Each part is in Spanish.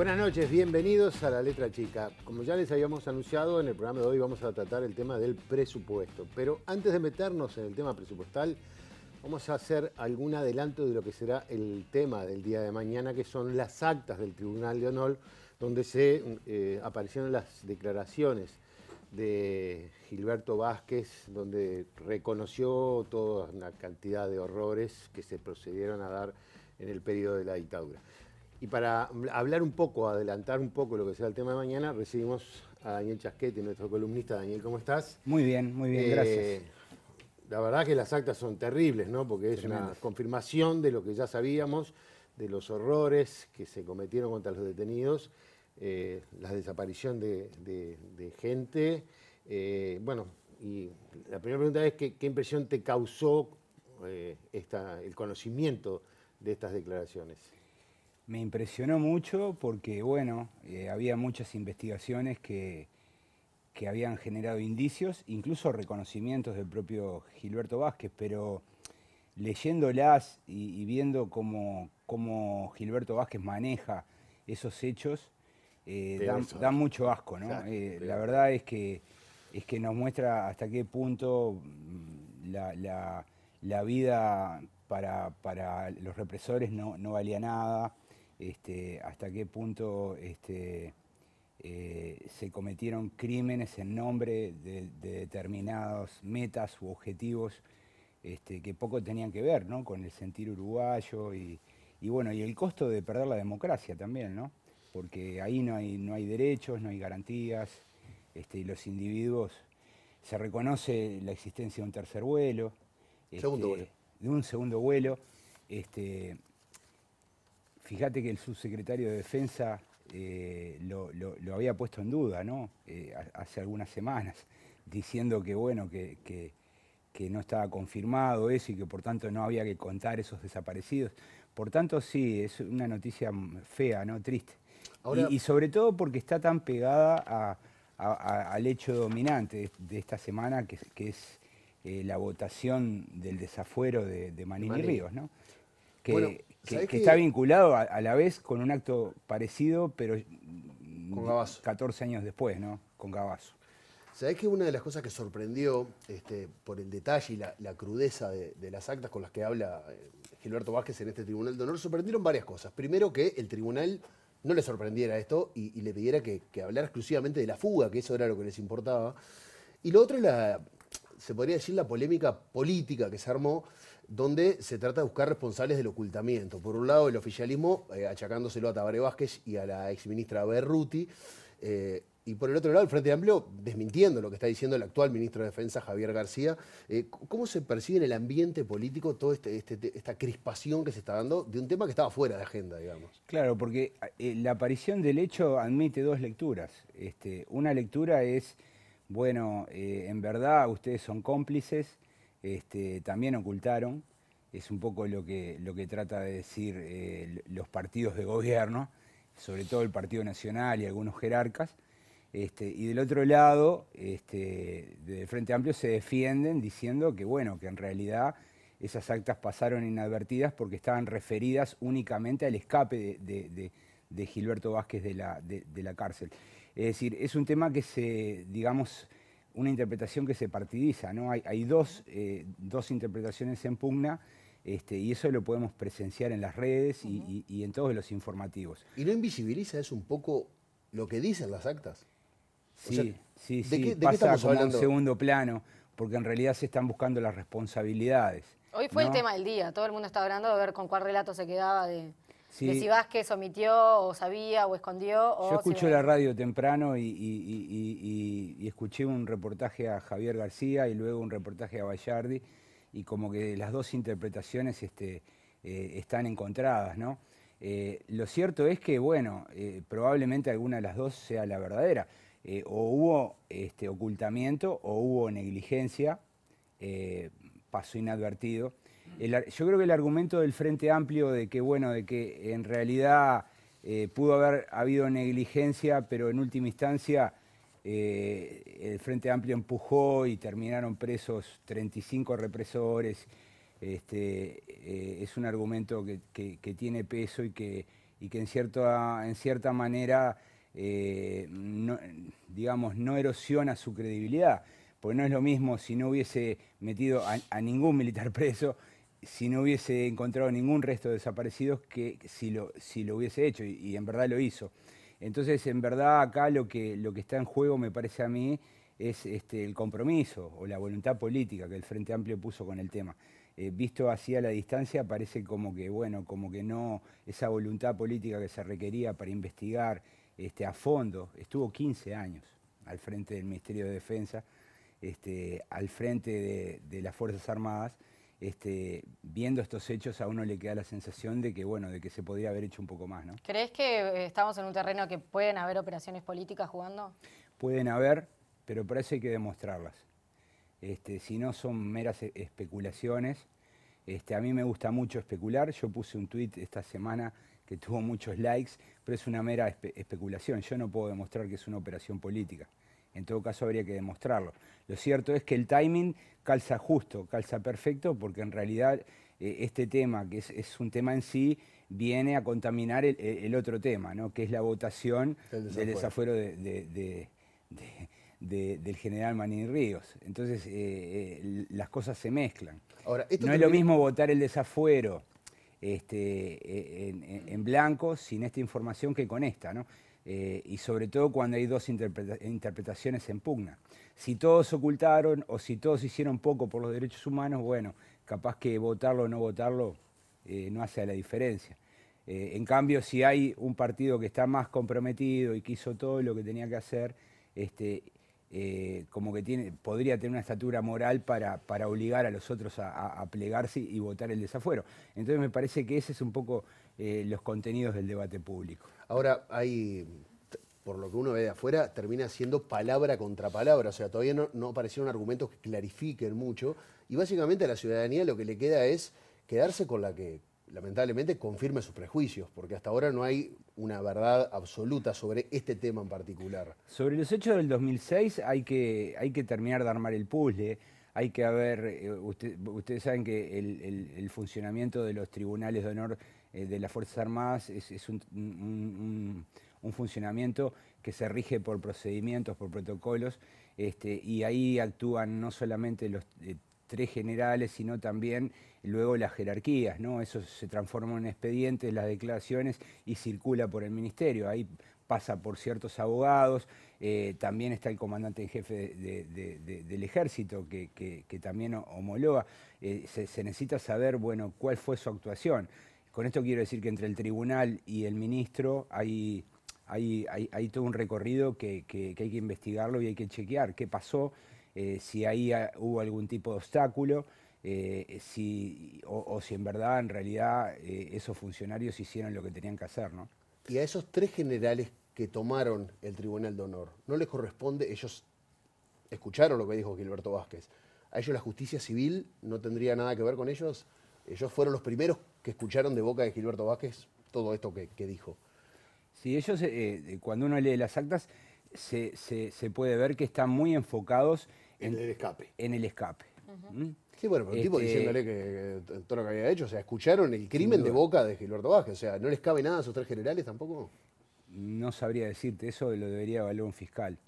Buenas noches, bienvenidos a La Letra Chica. Como ya les habíamos anunciado, en el programa de hoy vamos a tratar el tema del presupuesto. Pero antes de meternos en el tema presupuestal, vamos a hacer algún adelanto de lo que será el tema del día de mañana, que son las actas del Tribunal de Honor, donde se eh, aparecieron las declaraciones de Gilberto Vázquez, donde reconoció toda una cantidad de horrores que se procedieron a dar en el periodo de la dictadura. Y para hablar un poco, adelantar un poco lo que será el tema de mañana, recibimos a Daniel Chasquete, nuestro columnista. Daniel, ¿cómo estás? Muy bien, muy bien, gracias. Eh, la verdad que las actas son terribles, ¿no? Porque es una confirmación de lo que ya sabíamos, de los horrores que se cometieron contra los detenidos, eh, la desaparición de, gente. Eh, bueno, y la primera pregunta es ¿qué, impresión te causó el conocimiento de estas declaraciones? Me impresionó mucho porque, bueno, había muchas investigaciones que, que habían generado indicios, incluso reconocimientos del propio Gilberto Vázquez, pero leyéndolas y, viendo cómo, cómo, Gilberto Vázquez maneja esos hechos, eh, dan, mucho asco, ¿no? Eh, la verdad es que, es que nos muestra hasta qué punto mm, la, vida para, para, los represores no, no valía nada, este, hasta qué punto este, eh, se cometieron crímenes en nombre de, determinados metas u objetivos este, que poco tenían que ver con el sentir uruguayo y, bueno, y el costo de perder la democracia también, ¿no? porque ahí no hay, no hay derechos, no hay garantías, este, y los individuos, se reconoce la existencia de un tercer vuelo, este, de un segundo vuelo. Este, fíjate que el subsecretario de Defensa eh, lo, había puesto en duda, ¿no? Eh, hace algunas semanas, diciendo que, bueno, que, que, no estaba confirmado eso y que por tanto no había que contar esos desaparecidos. Por tanto, sí, es una noticia fea, ¿no? Triste. y, sobre todo porque está tan pegada al hecho dominante de, esta semana, que, es eh, la votación del desafuero de, de Manini Ríos, ¿no? Que, que, está vinculado a, la vez con un acto parecido, pero con 14 años después, ¿no? Con Gabazo. ¿Sabés que una de las cosas que sorprendió este, por el detalle y la, crudeza de, las actas con las que habla eh, Gilberto Vázquez en este Tribunal de Honor? Sorprendieron varias cosas. Primero, que el tribunal no le sorprendiera esto y, le pidiera que, que, hablara exclusivamente de la fuga, que eso era lo que les importaba. Y lo otro es la, se podría decir, la polémica política que se armó donde se trata de buscar responsables del ocultamiento. Por un lado, el oficialismo eh, achacándoselo a Tabaré Vázquez y a la exministra Berruti, eh, y por el otro lado, el Frente Amplio desmintiendo lo que está diciendo el actual ministro de Defensa, Javier García. Eh, ¿Cómo se percibe en el ambiente político toda este, este, esta crispación que se está dando de un tema que estaba fuera de agenda, digamos? Claro, porque la aparición del hecho admite dos lecturas. Este, una lectura es, bueno, en verdad ustedes son cómplices, este, también ocultaron, es un poco lo que, lo que trata de decir eh, los partidos de gobierno, sobre todo el Partido Nacional y algunos jerarcas, este, y del otro lado, este, del Frente Amplio se defienden diciendo que, bueno, que en realidad esas actas pasaron inadvertidas porque estaban referidas únicamente al escape de, Gilberto Vázquez de la, de la cárcel. Es decir, es un tema que se, digamos, una interpretación que se partidiza, ¿no? Hay, hay dos, eh, dos, interpretaciones en pugna este, y eso lo podemos presenciar en las redes y, en todos los informativos. ¿Y no invisibiliza eso un poco lo que dicen las actas? Sí, sí, sí, pasa como un segundo plano, porque en realidad se están buscando las responsabilidades. Hoy fue el tema del día, todo el mundo está hablando de ver con cuál relato se quedaba de si Vázquez omitió o sabía o escondió. Yo escuché la radio temprano y, escuché un reportaje a Javier García y luego un reportaje a Bayardi y como que las dos interpretaciones este, eh, están encontradas, ¿no? Eh, lo cierto es que, bueno, eh, probablemente alguna de las dos sea la verdadera. o hubo este, ocultamiento o hubo negligencia, pasó inadvertido yo creo que el argumento del Frente Amplio de que, bueno, de que en realidad eh, pudo haber habido negligencia, pero en última instancia eh, el Frente Amplio empujó y terminaron presos 35 represores, este, eh, es un argumento que, tiene peso y que, y que en, cierta, en cierta manera, eh, no, digamos, no erosiona su credibilidad. Porque no es lo mismo si no hubiese metido a, ningún militar preso, si no hubiese encontrado ningún resto de desaparecidos, que si lo, si lo hubiese hecho, y, en verdad lo hizo. Entonces, en verdad, acá lo que, lo que está en juego, me parece a mí, es este, el compromiso o la voluntad política que el Frente Amplio puso con el tema. Eh, visto así a la distancia, parece como que, bueno, como que no, esa voluntad política que se requería para investigar este, a fondo, estuvo 15 años al frente del Ministerio de Defensa, este, al frente de, las Fuerzas Armadas, este, viendo estos hechos a uno le queda la sensación de que, bueno, de que se podría haber hecho un poco más, ¿no? ¿Crees que eh, estamos en un terreno que pueden haber operaciones políticas jugando? Pueden haber, pero por eso hay que demostrarlas. Este, si no son meras e, especulaciones. Este, a mí me gusta mucho especular. Yo puse un tweet esta semana que tuvo muchos likes, pero es una mera especulación. Yo no puedo demostrar que es una operación política. En todo caso habría que demostrarlo. Lo cierto es que el timing calza justo, calza perfecto, porque en realidad eh, este tema, que es, un tema en sí, viene a contaminar el, otro tema, ¿no? que es la votación del desafuero de, del general Manín Ríos. Entonces eh, eh, las cosas se mezclan. Ahora, no es lo mismo votar el desafuero este, en, blanco sin esta información que con esta, ¿no? Eh, y sobre todo cuando hay dos interpretaciones en pugna. Si todos ocultaron o si todos hicieron poco por los derechos humanos, bueno, capaz que votarlo o no votarlo no hace la diferencia. en cambio, si hay un partido que está más comprometido y que hizo todo lo que tenía que hacer, este, eh, como que tiene, podría tener una estatura moral para, para obligar a los otros a, plegarse y votar el desafuero. Entonces me parece que ese es un poco eh, los contenidos del debate público. Ahora, hay, por lo que uno ve de afuera, termina siendo palabra contra palabra, o sea, todavía no, no aparecieron argumentos que clarifiquen mucho, y básicamente a la ciudadanía lo que le queda es quedarse con la que lamentablemente confirme sus prejuicios, porque hasta ahora no hay una verdad absoluta sobre este tema en particular. Sobre los hechos del 2006 hay que, hay que terminar de armar el puzzle, hay que haber, eh, ustedes saben que el, funcionamiento de los tribunales de honor eh, de las Fuerzas Armadas es, un, funcionamiento que se rige por procedimientos, por protocolos, este, y ahí actúan no solamente los eh, tres generales, sino también luego las jerarquías, ¿no? Eso se transforma en expedientes, las declaraciones y circula por el ministerio. Ahí pasa por ciertos abogados, eh, también está el comandante en jefe del ejército que, también homologa. Eh, se, necesita saber, bueno, cuál fue su actuación. Con esto quiero decir que entre el tribunal y el ministro hay, hay, hay, todo un recorrido que, que hay que investigarlo y hay que chequear qué pasó, eh, si ahí hubo algún tipo de obstáculo, eh, si, o, si en verdad, en realidad, eh, esos funcionarios hicieron lo que tenían que hacer. ¿no? Y a esos tres generales que tomaron el Tribunal de Honor, ¿no les corresponde, ellos escucharon lo que dijo Gilberto Vázquez, a ellos la justicia civil no tendría nada que ver con ellos? Ellos fueron los primeros que escucharon de boca de Gilberto Vázquez todo esto que, dijo. Sí, ellos, cuando uno lee las actas, se, se, puede ver que están muy enfocados en, el escape. En el escape. ¿Mm? Sí, bueno, pero el tipo este diciéndole que, todo lo que había hecho, o sea, escucharon el crimen de boca de Gilberto Vázquez, o sea, ¿no les cabe nada a esos tres generales tampoco? No sabría decirte, eso lo debería evaluar un fiscal.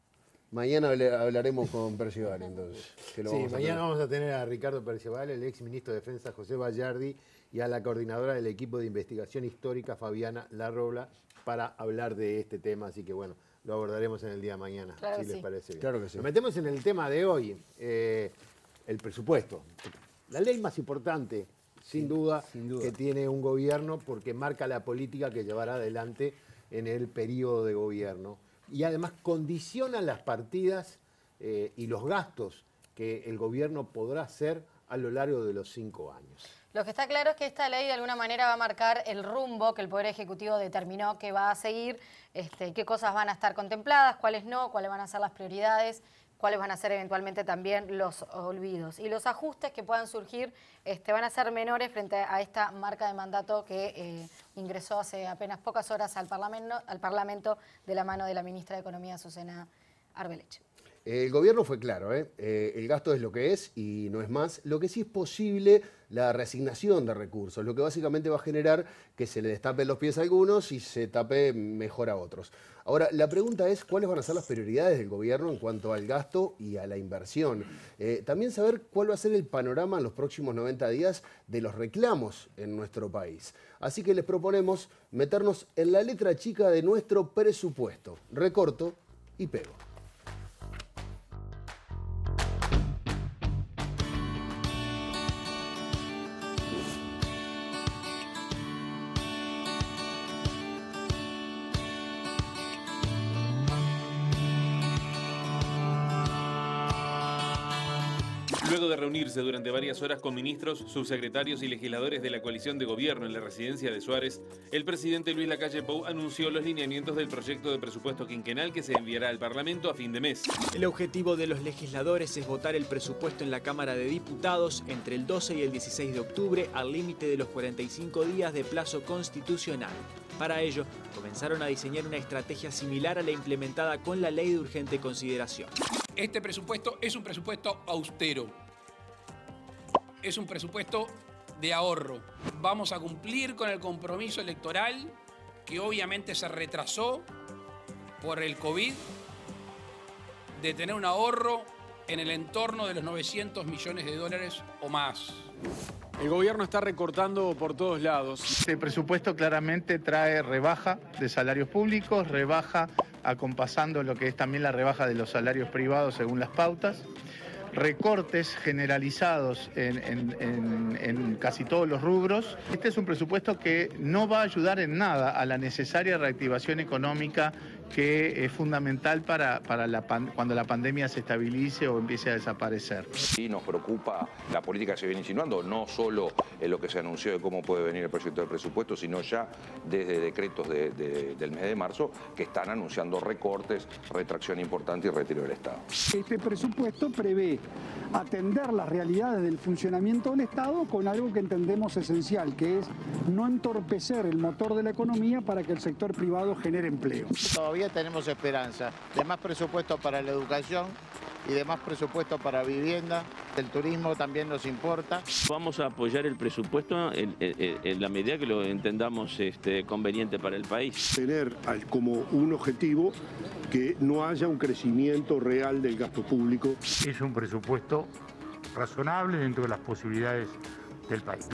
Mañana hablaremos con Percival, entonces. sí, mañana vamos a tener a Ricardo Percival, el ex ministro de Defensa José Vallardi, y a la coordinadora del equipo de investigación histórica Fabiana Larrobla para hablar de este tema, así que bueno, lo abordaremos en el día de mañana, si les parece bien. Claro que sí. Nos metemos en el tema de hoy, eh, el presupuesto. La ley más importante, sin, duda, que tiene un gobierno porque marca la política que llevará adelante en el periodo de gobierno. Y además condiciona las partidas eh, y los gastos que el gobierno podrá hacer a lo largo de los cinco años. Lo que está claro es que esta ley de alguna manera va a marcar el rumbo que el Poder Ejecutivo determinó que va a seguir, este, qué cosas van a estar contempladas, cuáles no, cuáles van a ser las prioridades, cuáles van a ser eventualmente también los olvidos. Y los ajustes que puedan surgir este, van a ser menores frente a esta marca de mandato que eh, ingresó hace apenas pocas horas al Parlamento, al Parlamento de la mano de la ministra de Economía, Susana Arbeleche. El gobierno fue claro, ¿eh? Eh, el gasto es lo que es y no es más. Lo que sí es posible la reasignación de recursos, lo que básicamente va a generar que se le destapen los pies a algunos y se tape mejor a otros. Ahora, la pregunta es cuáles van a ser las prioridades del gobierno en cuanto al gasto y a la inversión. Eh, también saber cuál va a ser el panorama en los próximos 90 días de los reclamos en nuestro país. Así que les proponemos meternos en la letra chica de nuestro presupuesto. Recorto y pego. Reunirse durante varias horas con ministros, subsecretarios y legisladores de la coalición de gobierno en la residencia de Suárez, el presidente Luis Lacalle Pou anunció los lineamientos del proyecto de presupuesto quinquenal que se enviará al Parlamento a fin de mes. El objetivo de los legisladores es votar el presupuesto en la Cámara de Diputados entre el 12 y el 16 de octubre al límite de los 45 días de plazo constitucional. Para ello, comenzaron a diseñar una estrategia similar a la implementada con la Ley de Urgente Consideración. Este presupuesto es un presupuesto austero. Es un presupuesto de ahorro. Vamos a cumplir con el compromiso electoral que obviamente se retrasó por el COVID de tener un ahorro en el entorno de los 900 millones de dólares o más. El gobierno está recortando por todos lados. Este presupuesto claramente trae rebaja de salarios públicos, rebaja acompasando lo que es también la rebaja de los salarios privados según las pautas, recortes generalizados en, casi todos los rubros. Este es un presupuesto que no va a ayudar en nada a la necesaria reactivación económica que es fundamental para, para la cuando la pandemia se estabilice o empiece a desaparecer. Sí nos preocupa la política que se viene insinuando, no solo en lo que se anunció de cómo puede venir el proyecto de presupuesto, sino ya desde decretos del mes de marzo que están anunciando recortes, retracción importante y retiro del Estado. Este presupuesto prevé atender las realidades del funcionamiento del Estado con algo que entendemos esencial, que es no entorpecer el motor de la economía para que el sector privado genere empleo. Todavía tenemos esperanza de más presupuesto para la educación y de más presupuesto para vivienda. El turismo también nos importa. Vamos a apoyar el presupuesto en, la medida que lo entendamos este, conveniente para el país. Tener como un objetivo que no haya un crecimiento real del gasto público. Es un presupuesto razonable dentro de las posibilidades del país.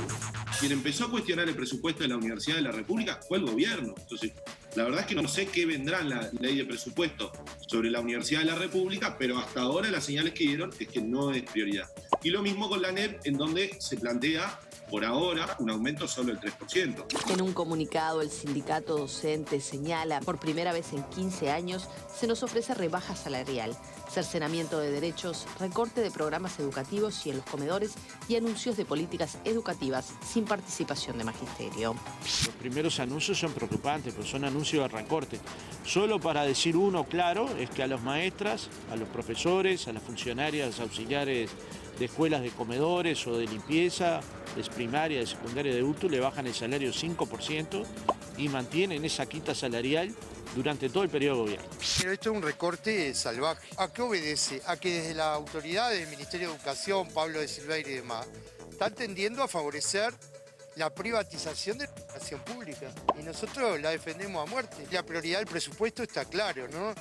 Quien empezó a cuestionar el presupuesto de la Universidad de la República fue el gobierno. Entonces, la verdad es que no sé qué vendrá en la ley de presupuesto sobre la Universidad de la República, pero hasta ahora las señales que dieron es que no es prioridad. Y lo mismo con la NEP, en donde se plantea por ahora un aumento solo del 3%. En un comunicado, el sindicato docente señala, por primera vez en 15 años, se nos ofrece rebaja salarial, cercenamiento de derechos, recorte de programas educativos y en los comedores y anuncios de políticas educativas sin participación de magisterio. Los primeros anuncios son preocupantes, pero son anuncios de recorte. Solo para decir uno claro es que a los maestras, a los profesores, a las funcionarias auxiliares de escuelas de comedores o de limpieza, de primaria, de secundaria, de adulto, le bajan el salario 5% y mantienen esa quita salarial durante todo el periodo de gobierno. Pero esto es un recorte salvaje. ¿A qué obedece? A que desde la autoridad del Ministerio de Educación, Pablo de Silveira y demás, están tendiendo a favorecer la privatización de la educación pública. Y nosotros la defendemos a muerte. La prioridad del presupuesto está claro, ¿no?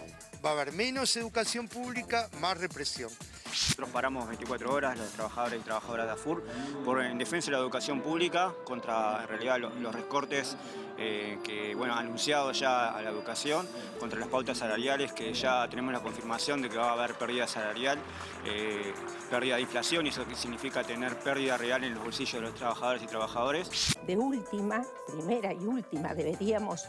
Va a haber menos educación pública, más represión. Nosotros paramos 24 horas, los trabajadores y trabajadoras de AFUR, por, en defensa de la educación pública, contra en realidad los, recortes eh, que, bueno, anunciados ya a la educación, contra las pautas salariales, que ya tenemos la confirmación de que va a haber pérdida salarial, eh, pérdida de inflación, y eso significa tener pérdida real en los bolsillos de los trabajadores y trabajadores. De última, primera y última, deberíamos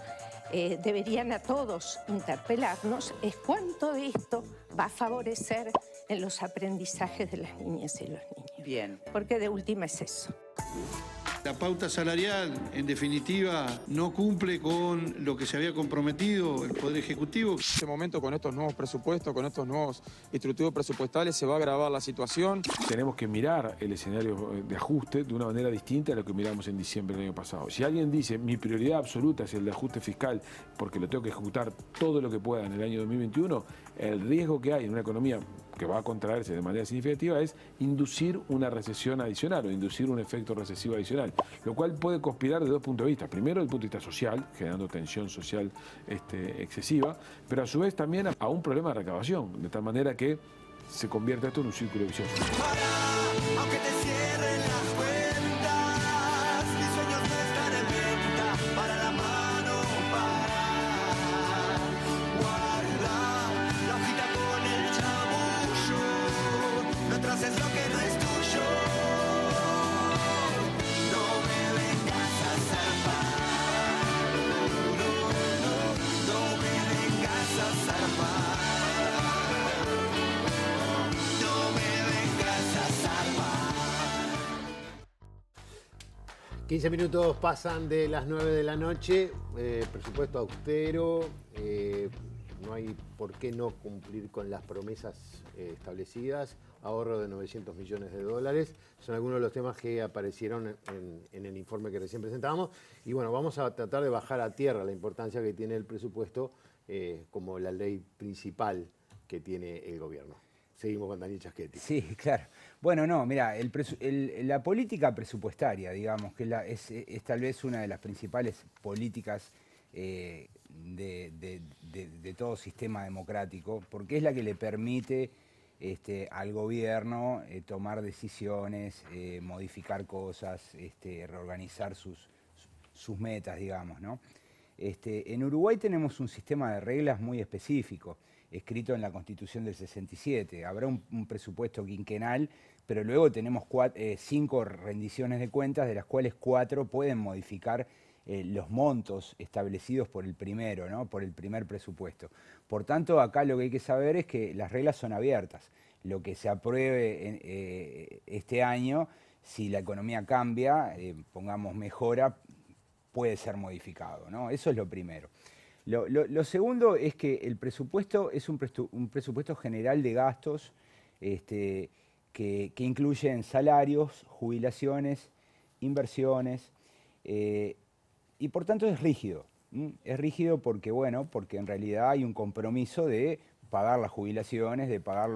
eh, deberían a todos interpelarnos es cuánto esto va a favorecer en los aprendizajes de las niñas y los niños. Bien. Porque de última es eso. La pauta salarial, en definitiva, no cumple con lo que se había comprometido el Poder Ejecutivo. En este momento, con estos nuevos presupuestos, con estos nuevos instructivos presupuestales, se va a agravar la situación. Tenemos que mirar el escenario de ajuste de una manera distinta a lo que miramos en diciembre del año pasado. Si alguien dice mi prioridad absoluta es el de ajuste fiscal porque lo tengo que ejecutar todo lo que pueda en el año 2021, el riesgo que hay en una economía que va a contraerse de manera significativa es inducir una recesión adicional o inducir un efecto recesivo adicional, lo cual puede conspirar de dos puntos de vista. Primero, el punto de vista social, generando tensión social este, excesiva, pero a su vez también a, un problema de recaudación, de tal manera que se convierta esto en un círculo vicioso. Aunque 15 minutos pasan de las 9 de la noche, eh, presupuesto austero, eh, no hay por qué no cumplir con las promesas eh, establecidas, ahorro de 900 millones de dólares, son algunos de los temas que aparecieron en, en el informe que recién presentamos y bueno, vamos a tratar de bajar a tierra la importancia que tiene el presupuesto como la ley principal que tiene el gobierno. Seguimos con Daniel Chaschetti. Sí, claro. Bueno, no, mira, la política presupuestaria, digamos, que es, tal vez una de las principales políticas eh, de, todo sistema democrático, porque es la que le permite este, al gobierno eh, tomar decisiones, eh, modificar cosas, este, reorganizar sus, sus metas, digamos, ¿no? Este, en Uruguay tenemos un sistema de reglas muy específico, escrito en la Constitución del 67. Habrá un, presupuesto quinquenal, pero luego tenemos eh, cinco rendiciones de cuentas, de las cuales cuatro pueden modificar eh, los montos establecidos por el primero, ¿no? por el primer presupuesto. Por tanto, acá lo que hay que saber es que las reglas son abiertas. Lo que se apruebe eh, este año, si la economía cambia, pongamos mejora, puede ser modificado. ¿no? Eso es lo primero. Lo, segundo es que el presupuesto es un, presupuesto general de gastos este, que, que incluyen salarios, jubilaciones, inversiones, eh, y por tanto es rígido. Es rígido porque, bueno, porque en realidad hay un compromiso de pagar las jubilaciones, de pagar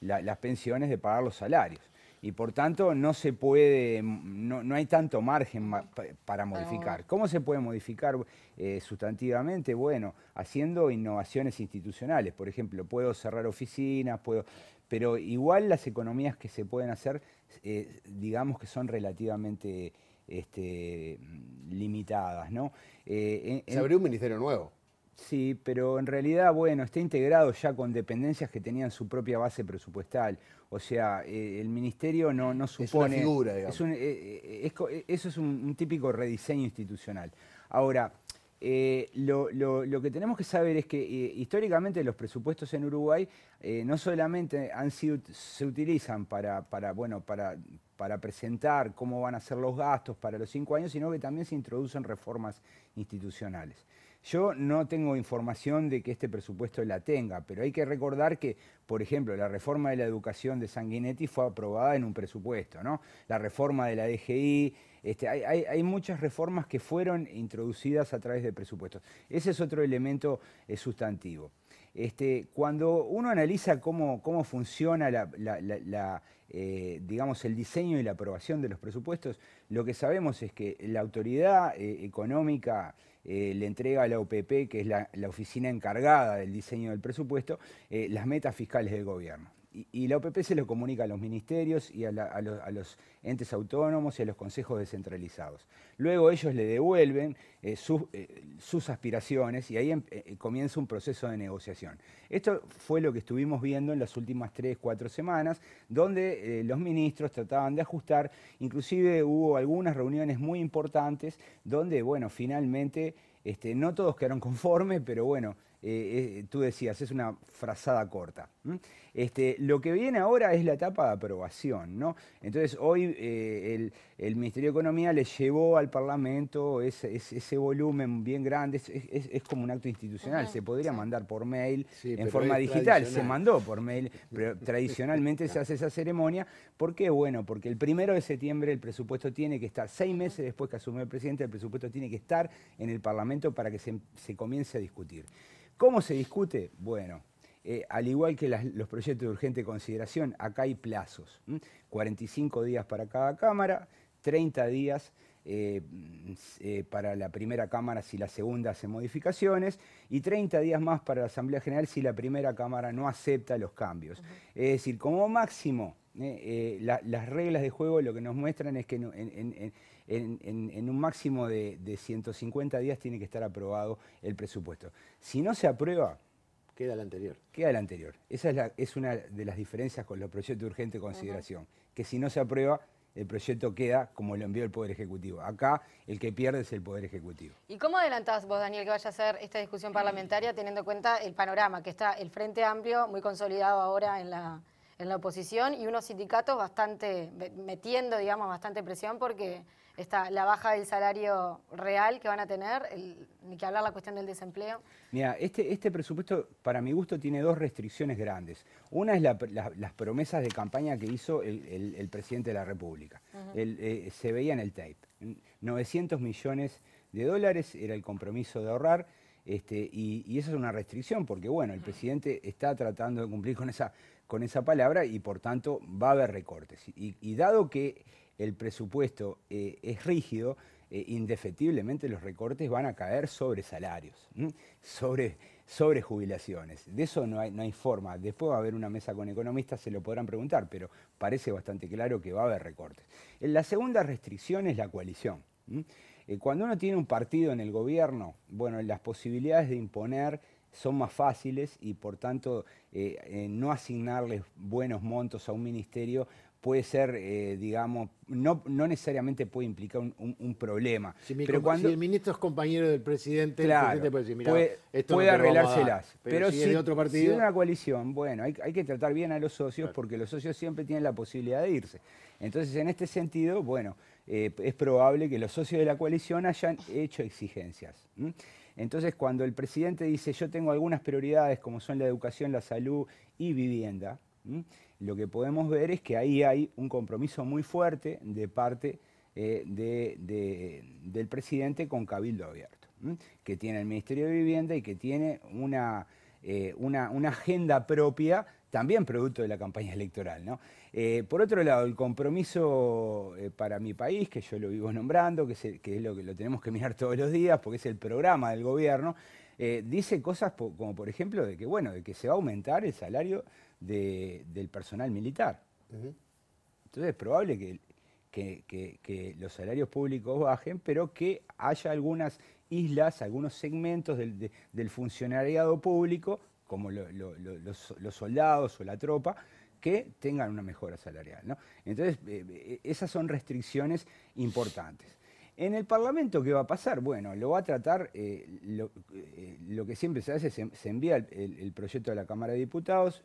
las pensiones, de pagar los salarios. Y por tanto no se puede, no, no hay tanto margen ma- pa- para modificar. ¿Cómo se puede modificar eh, sustantivamente? Bueno, haciendo innovaciones institucionales. Por ejemplo, puedo cerrar oficinas, puedo, pero igual las economías que se pueden hacer, eh, digamos que son relativamente este, limitadas, ¿no? Eh, en- Se abrió un ministerio nuevo. Sí, pero en realidad, bueno, está integrado ya con dependencias que tenían su propia base presupuestal. O sea, eh, el ministerio no, no supone... figura, digamos. es un- eh, eh, es eso es un, un típico rediseño institucional. Ahora, eh, lo, lo- lo que tenemos que saber es que históricamente los presupuestos en Uruguay no solamente han sido, se utilizan para, para, bueno, para, para presentar cómo van a ser los gastos para los cinco años, sino que también se introducen reformas institucionales. Yo no tengo información de que este presupuesto la tenga, pero hay que recordar que, por ejemplo, la reforma de la educación de Sanguinetti fue aprobada en un presupuesto, ¿no? La reforma de la DGI, este, hay, hay- muchas reformas que fueron introducidas a través de presupuestos. Ese es otro elemento eh, sustantivo. Este, cuando uno analiza cómo, cómo funciona la, eh, digamos, el diseño y la aprobación de los presupuestos, lo que sabemos es que la autoridad eh, económica eh, le entrega a la OPP, que es la, oficina encargada del diseño del presupuesto, eh, las metas fiscales del gobierno. Y, la OPP se lo comunica a los ministerios y a, los, entes autónomos y a los consejos descentralizados. Luego ellos le devuelven eh, eh, sus aspiraciones y ahí em- eh, comienza un proceso de negociación. Esto fue lo que estuvimos viendo en las últimas tres, cuatro semanas, donde los ministros trataban de ajustar, inclusive hubo algunas reuniones muy importantes donde, bueno, finalmente, este, no todos quedaron conformes, pero bueno, tú decías, es una frazada corta. Este, lo que viene ahora es la etapa de aprobación. ¿no? Entonces, hoy eh, el, el Ministerio de Economía le llevó al Parlamento ese, ese- ese volumen bien grande, es, es- es como un acto institucional, se podría mandar por mail en forma digital, se mandó por mail, pero tradicionalmente se hace esa ceremonia. ¿Por qué? Bueno, porque el primero de septiembre el presupuesto tiene que estar, seis meses después que asumió el presidente, el presupuesto tiene que estar en el Parlamento para que se, se comience a discutir. ¿Cómo se discute? Bueno, eh, al igual que las- los proyectos de urgente consideración, acá hay plazos. ¿m? 45 días para cada Cámara, 30 días eh, mm, eh, para la primera Cámara si la segunda hace modificaciones y 30 días más para la Asamblea General si la primera Cámara no acepta los cambios. Es decir, como máximo, eh, la- las reglas de juego lo que nos muestran es que en, en- en- en- en- en un máximo de, de 150 días tiene que estar aprobado el presupuesto. Si no se aprueba, Queda el anterior. queda el anterior. Esa es, la- es una de las diferencias con los proyectos de urgente consideración, que si no se aprueba, el proyecto queda como lo envió el Poder Ejecutivo. Acá el que pierde es el Poder Ejecutivo. ¿Y cómo adelantás vos, Daniel, que vaya a ser esta discusión parlamentaria teniendo en cuenta el panorama, que está el Frente Amplio muy consolidado ahora en la, en la oposición y unos sindicatos bastante, me- metiendo, digamos, bastante presión porque está la baja del salario real que van a tener, el- ni que hablar la cuestión del desempleo? Mira, este, este presupuesto, para mi gusto, tiene dos restricciones grandes. Una es la- la- las promesas de campaña que hizo el, el- el presidente de la República. Eh, se veía en el tape. 900 millones de dólares era el compromiso de ahorrar. Este, y, y eso es una restricción, porque bueno, el presidente está tratando de cumplir con esa, con esa palabra y por tanto va a haber recortes. Y, y dado que el presupuesto eh, es rígido, eh, indefectiblemente los recortes van a caer sobre salarios, sobre, sobre jubilaciones. De eso no hay, no hay forma. Después va a haber una mesa con economistas, se lo podrán preguntar, pero parece bastante claro que va a haber recortes. Eh, La segunda restricción es la coalición. Eh, Cuando uno tiene un partido en el gobierno, bueno, las posibilidades de imponer son más fáciles y por tanto no asignarles buenos montos a un ministerio puede ser, eh, digamos, no, no necesariamente puede implicar un, un- un problema. Si, pero cuando, si el ministro es compañero del presidente, Claro, el presidente puede decir, mira, puede, esto puede no te lo vamos a dar". arreglárselas. Pero, si, es de otro si partido, es una coalición, bueno, hay, hay que tratar bien a los socios porque los socios siempre tienen la posibilidad de irse. Entonces, en este sentido, bueno, eh, es probable que los socios de la coalición hayan hecho exigencias. Entonces, cuando el presidente dice, yo tengo algunas prioridades como son la educación, la salud y vivienda, lo que podemos ver es que ahí hay un compromiso muy fuerte de parte eh, de- de- del presidente con Cabildo Abierto, que tiene el Ministerio de Vivienda y que tiene una, eh, agenda propia, también producto de la campaña electoral. Eh, por otro lado, el compromiso para mi país, que yo lo vivo nombrando, que es, lo que lo tenemos que mirar todos los días, porque es el programa del gobierno, dice cosas como por ejemplo de que, bueno, de que se va a aumentar el salario de- del personal militar. Entonces es probable que, que- que- que los salarios públicos bajen, pero que haya algunas islas, algunos segmentos del, de- del funcionariado público, como lo- lo- lo- los, los soldados o la tropa, que tengan una mejora salarial. ¿no? Entonces, eh, eh, esas son restricciones importantes. En el Parlamento, ¿qué va a pasar? Bueno, lo va a tratar, eh, lo, eh, lo que siempre se hace, se, se envía el- el- el proyecto a la Cámara de Diputados,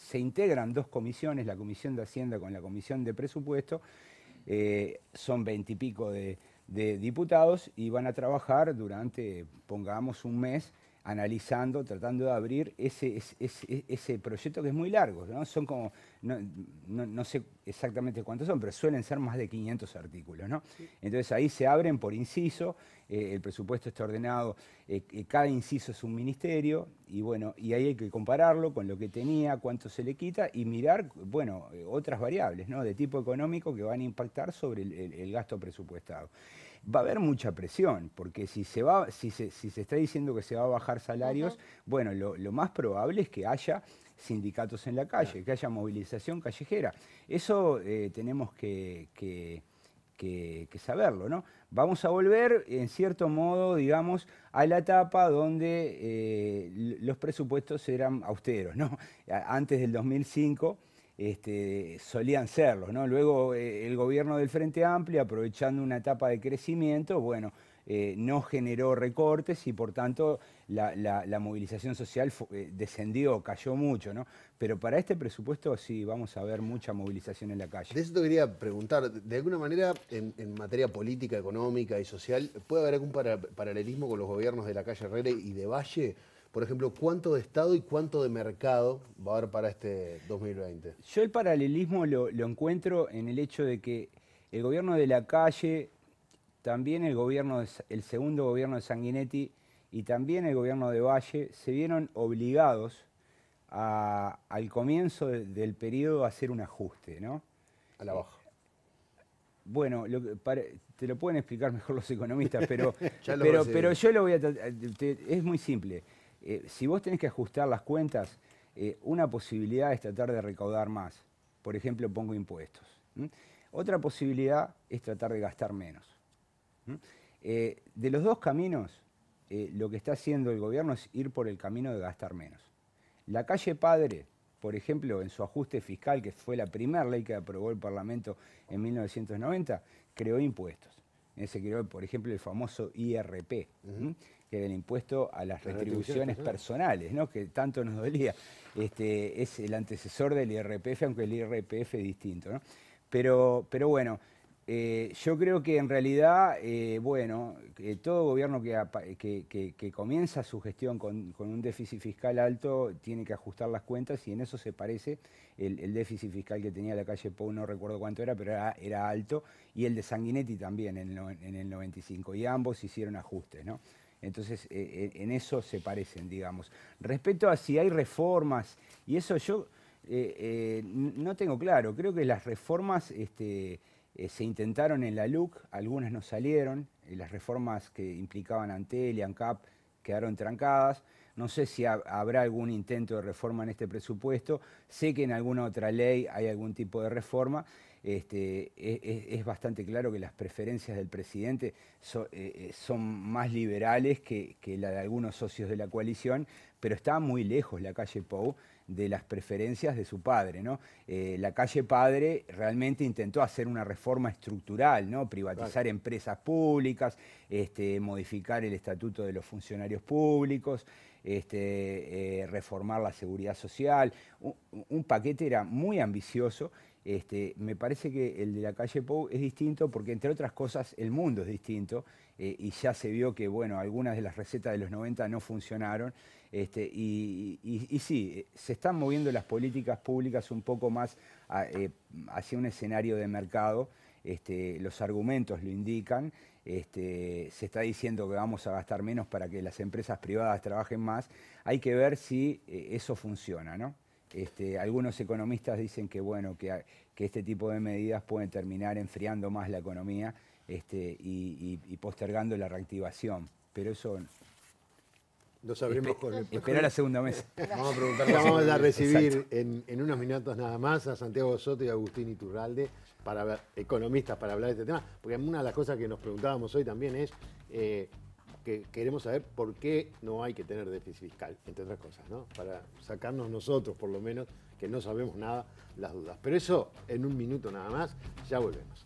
se integran dos comisiones, la Comisión de Hacienda con la Comisión de Presupuesto, eh, son veintipico de, de diputados y van a trabajar durante, pongamos, un mes analizando, tratando de abrir ese, ese, proyecto que es muy largo, ¿no? Son como, no, no- no sé exactamente cuántos son, pero suelen ser más de 500 artículos, ¿no? Entonces ahí se abren por inciso, eh, el presupuesto está ordenado, eh, eh, cada inciso es un ministerio, y bueno, y ahí hay que compararlo con lo que tenía, cuánto se le quita, y mirar, bueno, otras variables, ¿no? De tipo económico que van a impactar sobre el- el- el gasto presupuestado va a haber mucha presión, porque si se, va, si se, si se está diciendo que se va a bajar salarios, bueno, lo, lo más probable es que haya sindicatos en la calle, que haya movilización callejera. Eso eh, tenemos que, que- que- que saberlo, ¿no? Vamos a volver, en cierto modo, digamos, a la etapa donde eh, los presupuestos eran austeros, ¿no? Antes del 2005 este, solían serlo. ¿no? Luego eh, el gobierno del Frente Amplio, aprovechando una etapa de crecimiento, bueno, eh, no generó recortes y por tanto la, movilización social eh, descendió, cayó mucho, ¿no? Pero para este presupuesto sí vamos a ver mucha movilización en la calle. De eso te quería preguntar, de alguna manera, en, materia política, económica y social, ¿puede haber algún para- paralelismo con los gobiernos de la calle Herrera y de Valle? Por ejemplo, ¿cuánto de Estado y cuánto de mercado va a haber para este 2020? Yo el paralelismo lo, lo encuentro en el hecho de que el gobierno de la calle, también el, gobierno de el segundo gobierno de Sanguinetti y también el gobierno de Valle se vieron obligados a- al comienzo de- del periodo a hacer un ajuste, ¿no? A la baja. Bueno, lo que pare- te lo pueden explicar mejor los economistas, pero, pero, pero yo lo voy a tratar. te- Es muy simple. Eh, si vos tenés que ajustar las cuentas, eh, una posibilidad es tratar de recaudar más. Por ejemplo, pongo impuestos. Otra posibilidad es tratar de gastar menos. Eh, de los dos caminos, lo que está haciendo el gobierno es ir por el camino de gastar menos. La calle Padre, por ejemplo, en su ajuste fiscal, que fue la primera ley que aprobó el Parlamento en 1990, creó impuestos. Se creó, por ejemplo, el famoso IRP. Que era el impuesto a las Las retribuciones retribuciones personales, ¿no? que tanto nos dolía. Este, es el antecesor del IRPF, aunque el IRPF es distinto. ¿no? Pero, pero bueno, eh, yo creo que en realidad, eh, bueno, todo gobierno que, que- que- que comienza su gestión con, con un déficit fiscal alto tiene que ajustar las cuentas y en eso se parece el, el déficit fiscal que tenía la calle Pou, no recuerdo cuánto era, pero era, era alto, y el de Sanguinetti también en el, no- en el 95, y ambos hicieron ajustes, ¿no? Entonces, eh, en en eso se parecen, digamos. Respecto a si hay reformas, y eso yo eh, eh, no tengo claro, creo que las reformas este, eh, se intentaron en la LUC, algunas no salieron, eh, las reformas que implicaban Antel y ANCAP quedaron trancadas. No sé si ha- habrá algún intento de reforma en este presupuesto. Sé que en alguna otra ley hay algún tipo de reforma. Este, e- e- es, bastante claro que las preferencias del presidente so- eh, eh, son más liberales que, que la de algunos socios de la coalición, pero está muy lejos la calle Pou de las preferencias de su padre. ¿no? Eh, la calle Padre realmente intentó hacer una reforma estructural, ¿no? privatizar empresas públicas, este, modificar el estatuto de los funcionarios públicos, este, eh, reformar la seguridad social. Un, un paquete era muy ambicioso. Este, me parece que el de la calle Pou es distinto porque, entre otras cosas, el mundo es distinto eh, y ya se vio que, bueno, algunas de las recetas de los 90 no funcionaron. Este, y, sí, se están moviendo las políticas públicas un poco más eh, hacia un escenario de mercado. Este, los argumentos lo indican. Se está diciendo que vamos a gastar menos para que las empresas privadas trabajen más. Hay que ver si eh, eso funciona, ¿no? Este, algunos economistas dicen que, bueno, que, que este tipo de medidas pueden terminar enfriando más la economía este, y, y- y postergando la reactivación. Pero eso Lo sabremos Espe- con el espera la segunda mesa. Vamos a preguntarle. Vamos a recibir en, en unos minutos nada más a Santiago Soto y a Agustín Iturralde, para ver- economistas, para hablar de este tema. Porque una de las cosas que nos preguntábamos hoy también es eh, que queremos saber por qué no hay que tener déficit fiscal, entre otras cosas, ¿no? Para sacarnos nosotros, por lo menos, que no sabemos nada, las dudas. Pero eso en un minuto nada más, ya volvemos.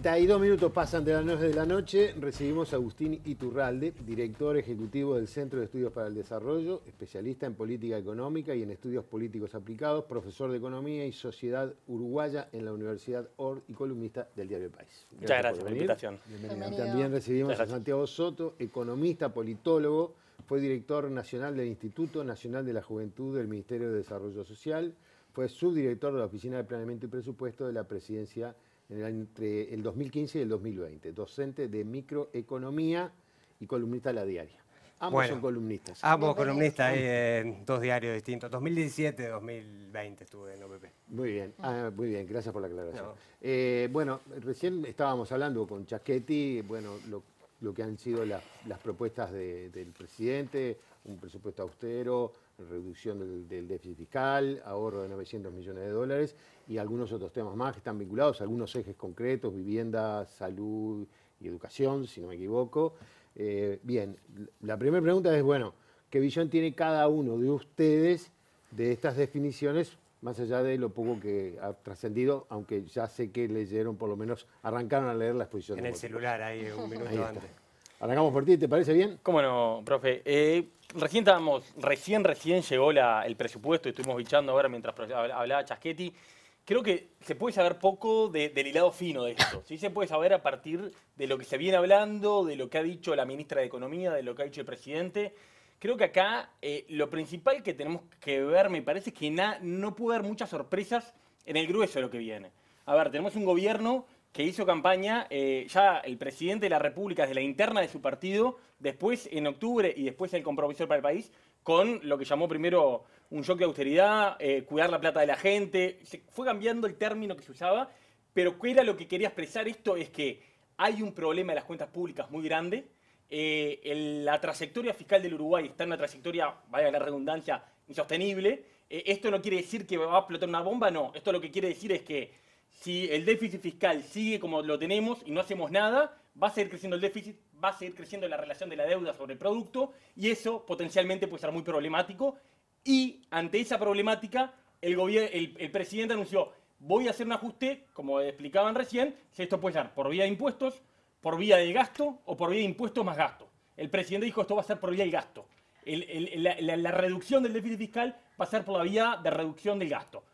32 minutos pasan de las 9 de la noche. Recibimos a Agustín Iturralde, director ejecutivo del Centro de Estudios para el Desarrollo, especialista en política económica y en estudios políticos aplicados, profesor de Economía y Sociedad Uruguaya en la Universidad OR y columnista del diario El País. Muchas gracias por la invitación. Bienvenido. También recibimos a. Santiago Soto, economista, politólogo, fue director nacional del Instituto Nacional de la Juventud del Ministerio de Desarrollo Social, fue subdirector de la Oficina de Planeamiento y Presupuesto de la Presidencia en el entre el 2015 y el 2020, docente de microeconomía y columnista de la diaria. Ambos Bueno, son columnistas. Ambos columnistas eh, en dos diarios distintos. 2017 2020 estuve en OPP. Muy bien, ah, muy bien, gracias por la aclaración. No. Eh, bueno, recién estábamos hablando con Chaschetti, bueno, lo, lo que han sido la- las propuestas de- del presidente, un presupuesto austero, reducción del, del déficit fiscal, ahorro de 900 millones de dólares y algunos otros temas más que están vinculados, algunos ejes concretos, vivienda, salud y educación, si no me equivoco. Eh, bien, la primera pregunta es, bueno, ¿qué visión tiene cada uno de ustedes de estas definiciones, más allá de lo poco que ha trascendido, aunque ya sé que leyeron, por lo menos arrancaron a leer la exposición. En de el motivos. celular, ahí, un minuto Ahí está. Arrancamos por ti, ¿te parece bien? ¿Cómo no, profe? Eh, recién estábamos, recién, recién llegó la- el presupuesto, estuvimos bichando ahora mientras hablaba Chasquetti. Creo que se puede saber poco de- del hilado fino de esto. Sí se puede saber a partir de lo que se viene hablando, de lo que ha dicho la ministra de Economía, de lo que ha dicho el presidente. Creo que acá eh, lo principal que tenemos que ver, me parece, es que na- no puede haber muchas sorpresas en el grueso de lo que viene. A ver, tenemos un gobierno que hizo campaña, eh, ya el presidente de la República desde la interna de su partido, después en octubre y después el compromiso para el país, con lo que llamó primero un shock de austeridad, eh, cuidar la plata de la gente. Fue cambiando el término que se usaba, pero ¿qué era lo que quería expresar esto? Es que hay un problema de las cuentas públicas muy grande. Eh, la trayectoria fiscal del Uruguay está en una trayectoria, vaya la redundancia, insostenible. Esto no quiere decir que va a explotar una bomba, no. Esto lo que quiere decir es que si el déficit fiscal sigue como lo tenemos y no hacemos nada, va a seguir creciendo el déficit, va a seguir creciendo la relación de la deuda sobre el producto y eso potencialmente puede ser muy problemático. Y ante esa problemática, el, el, el presidente anunció, voy a hacer un ajuste, como explicaban recién, si esto puede ser por vía de impuestos, por vía de gasto o por vía de impuestos más gasto. El presidente dijo, esto va a ser por vía del gasto. El- la, la- la reducción del déficit fiscal va a ser por la vía de reducción del gasto.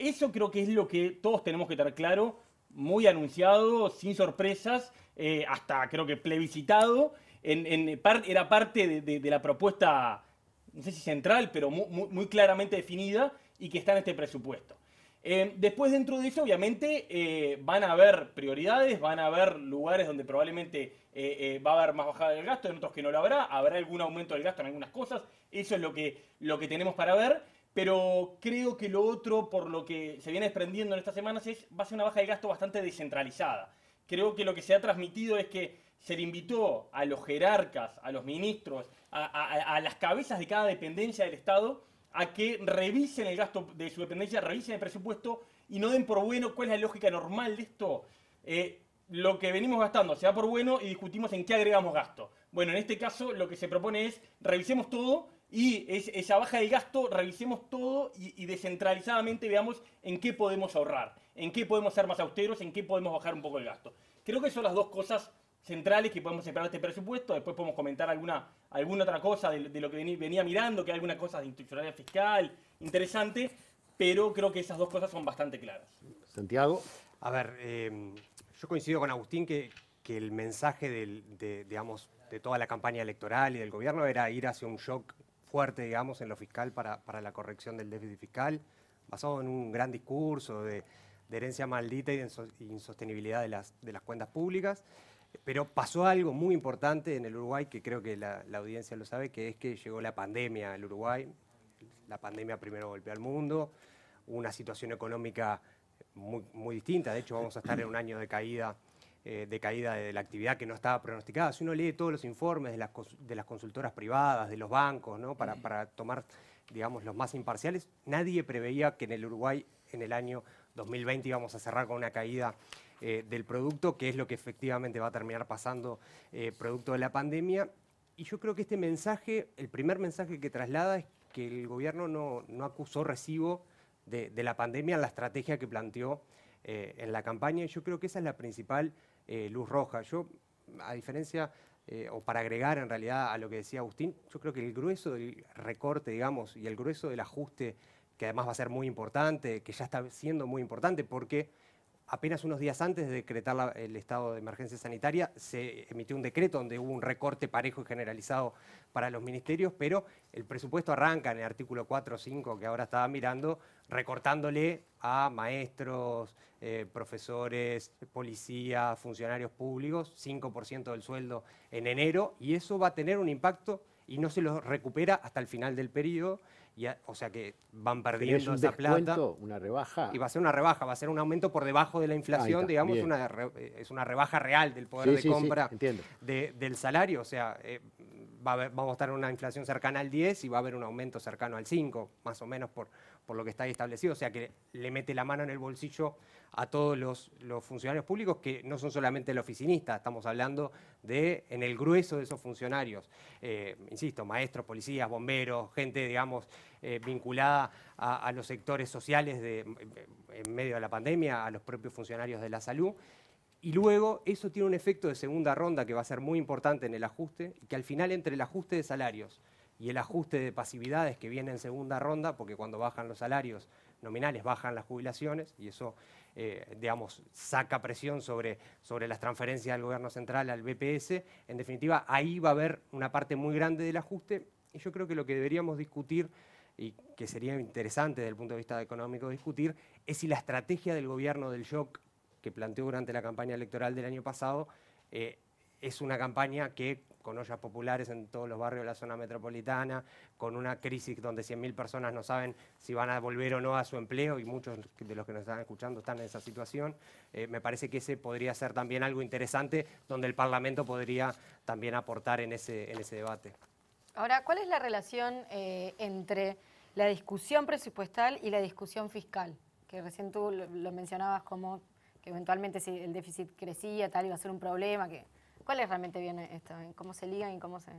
Eso creo que es lo que todos tenemos que tener claro, muy anunciado, sin sorpresas, eh, hasta creo que plebiscitado. Era parte de, la propuesta, no sé si central, pero mu- mu- muy, claramente definida y que está en este presupuesto. Eh, después dentro de eso, obviamente, eh, van a haber prioridades, van a haber lugares donde probablemente va a haber más bajada del gasto, en otros que no lo habrá, habrá algún aumento del gasto en algunas cosas, eso es lo que, lo que tenemos para ver, pero creo que lo otro, por lo que se viene desprendiendo en estas semanas, es va a ser una baja de gasto bastante descentralizada. Creo que lo que se ha transmitido es que se le invitó a los jerarcas, a los ministros, a, las cabezas de cada dependencia del Estado a que revisen el gasto de su dependencia, revisen el presupuesto y no den por bueno cuál es la lógica normal de esto. Eh, lo que venimos gastando se da por bueno y discutimos en qué agregamos gasto. Bueno, en este caso lo que se propone es revisemos todo y es- esa baja del gasto, revisemos todo y, y descentralizadamente veamos en qué podemos ahorrar, en qué podemos ser más austeros, en qué podemos bajar un poco el gasto. Creo que son las dos cosas centrales que podemos esperar de este presupuesto. Después podemos comentar alguna, alguna otra cosa de, de lo que vení- venía mirando, que hay alguna cosa de institucionalidad fiscal interesante, pero creo que esas dos cosas son bastante claras. Santiago. A ver, eh, yo coincido con Agustín que, que el mensaje del- de, digamos, de toda la campaña electoral y del gobierno era ir hacia un shock fuerte, digamos, en lo fiscal para, para la corrección del déficit fiscal, basado en un gran discurso de, herencia maldita y de inso- insostenibilidad de las, de las cuentas públicas. Pero pasó algo muy importante en el Uruguay, que creo que la, la audiencia lo sabe, que es que llegó la pandemia al Uruguay. La pandemia primero golpeó al mundo, una situación económica muy, muy distinta. De hecho, vamos a estar en un año de caída, eh, de caída de la actividad que no estaba pronosticada. Si uno lee todos los informes de las, de las consultoras privadas, de los bancos, ¿no? para, para tomar, digamos, los más imparciales, nadie preveía que en el Uruguay en el año 2020 íbamos a cerrar con una caída eh, del producto, que es lo que efectivamente va a terminar pasando eh, producto de la pandemia. Y yo creo que este mensaje, el primer mensaje que traslada es que el gobierno no, no acusó recibo de, de la pandemia en la estrategia que planteó eh, en la campaña. Y yo creo que esa es la principal eh, luz roja. Yo, a diferencia, eh, o para agregar en realidad a lo que decía Agustín, yo creo que el grueso del recorte, digamos, y el grueso del ajuste, que además va a ser muy importante, que ya está siendo muy importante, porque apenas unos días antes de decretar el estado de emergencia sanitaria, se emitió un decreto donde hubo un recorte parejo y generalizado para los ministerios, pero el presupuesto arranca en el artículo 4 o 5 que ahora estaba mirando, recortándole a maestros, eh, profesores, policías, funcionarios públicos, 5% del sueldo en enero, y eso va a tener un impacto y no se lo recupera hasta el final del periodo. Y a- o sea que van ¿Tenés perdiendo un esa plata. una rebaja? Y va a ser una rebaja, va a ser un aumento por debajo de la inflación, digamos, bien. una re- eh, es una rebaja real del poder Sí, de sí, compra de- del salario. O sea, eh, va a haber- vamos a estar en una inflación cercana al 10 y va a haber un aumento cercano al 5, más o menos por, por lo que está ahí establecido. O sea, que le mete la mano en el bolsillo a todos los, funcionarios públicos, que no son solamente el oficinista, estamos hablando de, en el grueso de esos funcionarios, eh, insisto, maestros, policías, bomberos, gente, digamos, eh, vinculada a, a los sectores sociales de, en medio de la pandemia, a los propios funcionarios de la salud. Y luego eso tiene un efecto de segunda ronda que va a ser muy importante en el ajuste, que al final entre el ajuste de salarios y el ajuste de pasividades que viene en segunda ronda, porque cuando bajan los salarios nominales bajan las jubilaciones, y eso, eh, digamos, saca presión sobre, sobre las transferencias del gobierno central al BPS, en definitiva, ahí va a haber una parte muy grande del ajuste, y yo creo que lo que deberíamos discutir y que sería interesante desde el punto de vista económico discutir, es si la estrategia del gobierno del shock que planteó durante la campaña electoral del año pasado eh, es una campaña que con ollas populares en todos los barrios de la zona metropolitana, con una crisis donde 100.000 personas no saben si van a volver o no a su empleo y muchos de los que nos están escuchando están en esa situación, eh, me parece que ese podría ser también algo interesante donde el Parlamento podría también aportar en ese, en ese debate. Ahora, ¿cuál es la relación eh, entre la discusión presupuestal y la discusión fiscal? Que recién tú lo, lo mencionabas como que eventualmente si el déficit crecía, tal, iba a ser un problema. Que, ¿Cuál es realmente bien esto? ¿Cómo se ligan y cómo se,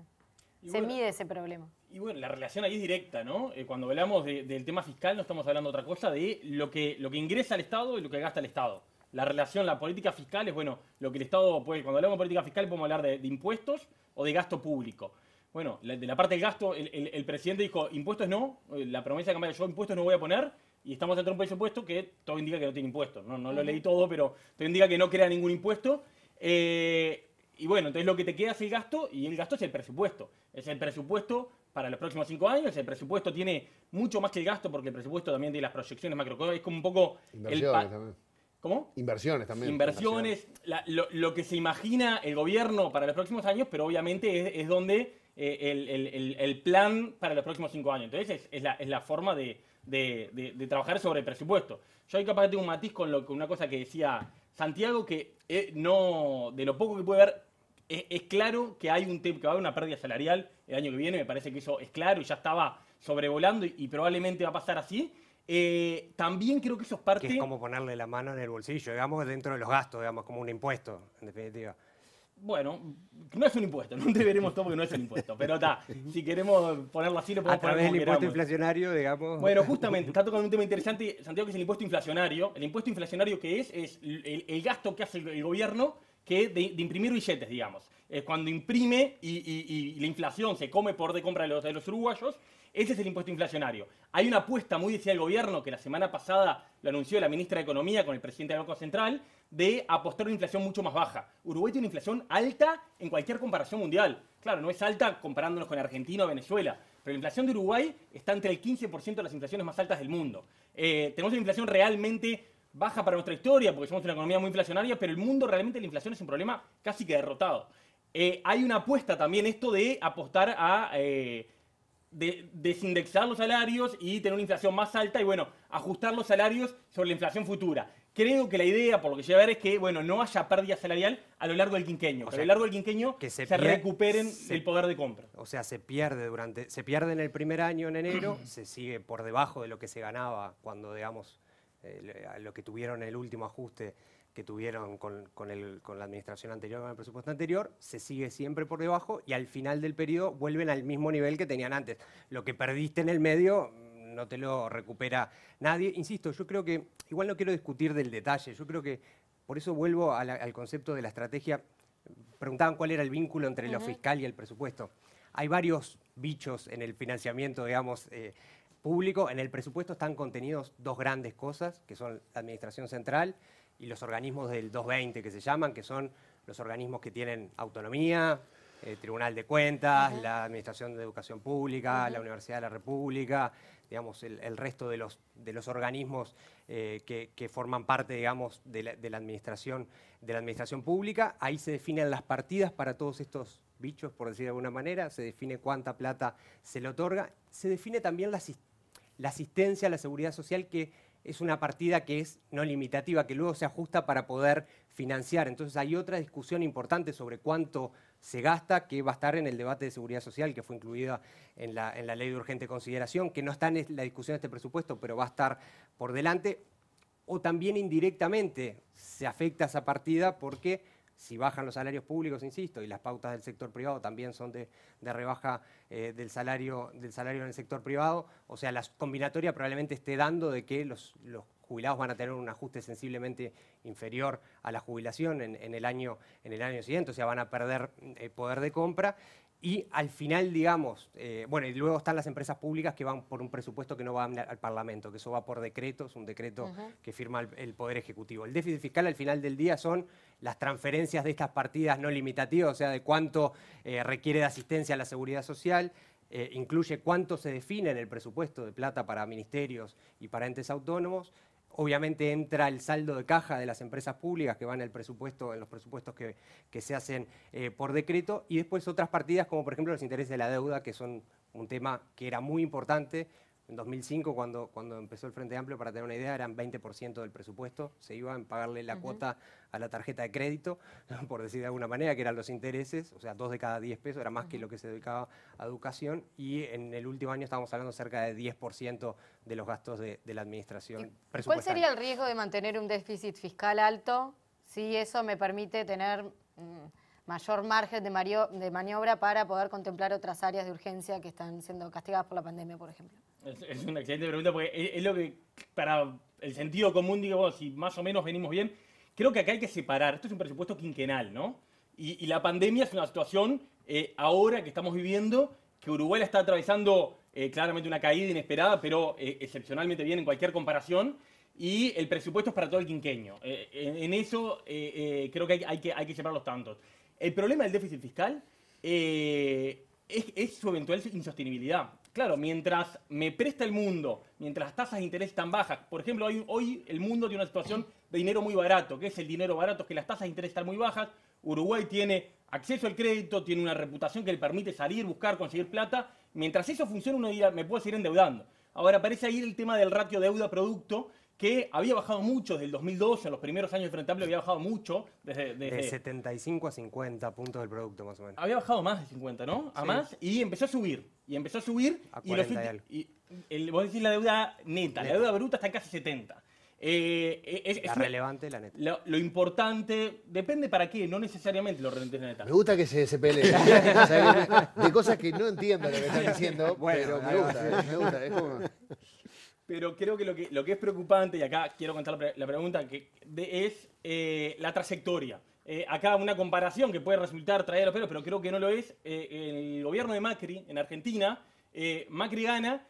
Y se bueno, mide ese problema? Y bueno, la relación ahí es directa, ¿no? Eh, cuando hablamos de- del tema fiscal no estamos hablando de otra cosa, de lo que, lo que ingresa al Estado y lo que gasta el Estado. La relación, la política fiscal es, bueno, lo que el Estado puede, cuando hablamos de política fiscal podemos hablar de, de impuestos o de gasto público. Bueno, la- de la parte del gasto, el, el- el presidente dijo, impuestos no, eh, la promesa de campaña, yo impuestos no voy a poner, y estamos dentro de un presupuesto que todo indica que no tiene impuestos. No, no lo leí todo, pero todo indica que no crea ningún impuesto. Eh, y bueno, entonces lo que te queda es el gasto, y el gasto es el presupuesto. Es el presupuesto para los próximos cinco años. El presupuesto tiene mucho más que el gasto, porque el presupuesto también tiene las proyecciones macroeconómicas. Es como un poco... Inversiones también. ¿Cómo? Inversiones también. Inversiones, la- lo, lo que se imagina el gobierno para los próximos años, pero obviamente es, es donde eh, el, el- el- el plan para los próximos cinco años. Entonces es, es la, es la forma de, de- de- de trabajar sobre el presupuesto. Yo ahí capaz que tengo un matiz con, lo, con una cosa que decía Santiago, que eh, no, de lo poco que puede ver, es, es claro que hay un tema, que va a haber una pérdida salarial el año que viene, me parece que eso es claro y ya estaba sobrevolando y, y probablemente va a pasar así. Eh, también creo que eso es parte... Que es como ponerle la mano en el bolsillo, digamos, dentro de los gastos, digamos, como un impuesto, en definitiva. Bueno, no es un impuesto, no veremos todo porque no es un impuesto. Pero está, si queremos ponerlo así, lo A podemos poner través como del impuesto queramos. inflacionario, digamos. Bueno, justamente, está tocando un tema interesante, Santiago, que es el impuesto inflacionario. El impuesto inflacionario que es, es el, el gasto que hace el, el gobierno que de, imprimir billetes, digamos. Es cuando imprime y, la inflación se come por de compra de los, uruguayos, ese es el impuesto inflacionario. Hay una apuesta muy decía el gobierno, que la semana pasada lo anunció la ministra de Economía con el presidente del Banco Central, de apostar una inflación mucho más baja. Uruguay tiene una inflación alta en cualquier comparación mundial. Claro, no es alta comparándonos con Argentina o Venezuela, pero la inflación de Uruguay está entre el 15% de las inflaciones más altas del mundo. Eh, tenemos una inflación realmente baja para nuestra historia, porque somos una economía muy inflacionaria, pero el mundo realmente la inflación es un problema casi que derrotado. Eh, hay una apuesta también esto de apostar a eh, de- desindexar los salarios y tener una inflación más alta y bueno, ajustar los salarios sobre la inflación futura. Creo que la idea, por lo que llega a ver, es que bueno, no haya pérdida salarial a lo largo del quinquenio, que a sea, lo largo del quinquenio que se recuperen se- el poder de compra. O sea, se pierde durante, se pierde en el primer año en enero, se sigue por debajo de lo que se ganaba cuando, digamos, eh, lo que tuvieron el último ajuste que tuvieron con, con el- con la administración anterior, con el presupuesto anterior, se sigue siempre por debajo y al final del periodo vuelven al mismo nivel que tenían antes. Lo que perdiste en el medio mm, no te lo recupera nadie. Insisto, yo creo que, igual no quiero discutir del detalle, yo creo que, por eso vuelvo la- al concepto de la estrategia preguntaban cuál era el vínculo entre lo fiscal y el presupuesto. Hay varios bichos en el financiamiento, digamos, eh, público. En el presupuesto están contenidos dos grandes cosas, que son la administración central y los organismos del 220 que se llaman, que son los organismos que tienen autonomía, el Tribunal de Cuentas, la Administración de Educación Pública, la Universidad de la República, digamos, el, el resto de los, de los organismos eh, que, que forman parte, digamos, de la, de la administración, de la administración pública. Ahí se definen las partidas para todos estos bichos, por decir de alguna manera, se define cuánta plata se le otorga, se define también la, asis- la asistencia a la seguridad social, que es una partida que es no limitativa, que luego se ajusta para poder financiar. Entonces hay otra discusión importante sobre cuánto se gasta, que va a estar en el debate de seguridad social, que fue incluida en la, en la ley de urgente consideración, que no está en la discusión de este presupuesto, pero va a estar por delante o también indirectamente se afecta esa partida porque si bajan los salarios públicos, insisto, y las pautas del sector privado también son de, de rebaja eh, del, salario, del salario en el sector privado, o sea, la combinatoria probablemente esté dando de que los, los jubilados van a tener un ajuste sensiblemente inferior a la jubilación en, en el, año, en el año siguiente, o sea, van a perder eh, poder de compra. Y al final, digamos, eh, bueno, y luego están las empresas públicas que van por un presupuesto que no va al Parlamento, que eso va por decreto, es un decreto que firma el, el Poder Ejecutivo. El déficit fiscal al final del día son las transferencias de estas partidas no limitativas, o sea, de cuánto eh, requiere de asistencia a la seguridad social, eh, incluye cuánto se define en el presupuesto de plata para ministerios y para entes autónomos. Obviamente entra el saldo de caja de las empresas públicas que van presupuesto, en los presupuestos que, que se hacen eh, por decreto, y después otras partidas como por ejemplo los intereses de la deuda, que son un tema que era muy importante. En 2005, cuando, cuando empezó el Frente Amplio, para tener una idea, eran 20% del presupuesto, se iba en pagarle la cuota a la tarjeta de crédito, por decir de alguna manera, que eran los intereses, o sea, dos de cada 10 pesos, era más que lo que se dedicaba a educación, y en el último año estábamos hablando cerca de 10% de los gastos de, de la administración ¿Cuál presupuestaria. sería el riesgo de mantener un déficit fiscal alto si eso me permite tener mm, mayor margen de, mario- de maniobra para poder contemplar otras áreas de urgencia que están siendo castigadas por la pandemia, por ejemplo? Es, es una excelente pregunta porque es, es lo que, para el sentido común, digo, bueno, si más o menos venimos bien, creo que acá hay que separar. Esto es un presupuesto quinquenal, ¿no? Y, y la pandemia es una situación eh, ahora que estamos viviendo que Uruguay la está atravesando eh, claramente una caída inesperada, pero eh, excepcionalmente bien en cualquier comparación. Y el presupuesto es para todo el quinqueño. Eh, en, en eso eh, eh, creo que hay, hay que hay que separar los tantos. El problema del déficit fiscal eh, es, es su eventual insostenibilidad. Claro, mientras me presta el mundo, mientras las tasas de interés están bajas, por ejemplo, hoy, el mundo tiene una situación de dinero muy barato. ¿Qué es el dinero barato? Que las tasas de interés están muy bajas. Uruguay tiene acceso al crédito, tiene una reputación que le permite salir, buscar, conseguir plata. Mientras eso funciona, uno dirá, me puedo seguir endeudando. Ahora aparece ahí el tema del ratio deuda-producto, que había bajado mucho desde el 2012, en los primeros años de Frente Amplio había bajado mucho. Desde, De desde- 75 a 50 puntos del producto, más o menos. había bajado más de 50, ¿no? A Sí. más, y empezó a subir. Y empezó a subir. A y, los 40 y ulti- algo. y el- vos decís la deuda neta, la deuda bruta está en casi 70. Eh, es, La es- relevante, la neta. Lo, lo importante, depende para qué, no necesariamente los rentes neta. Me gusta que se, se peleen. O sea, que- de cosas que no entiendo lo que están diciendo, Bueno, pero me gusta, me gusta. Es como... Pero creo que lo que, es preocupante, y acá quiero contar la, pre- la pregunta, que de- es eh, la trayectoria. Eh, acá una comparación que puede resultar traer los pelos, pero creo que no lo es. Eh, el gobierno de Macri en Argentina, eh, Macri gana,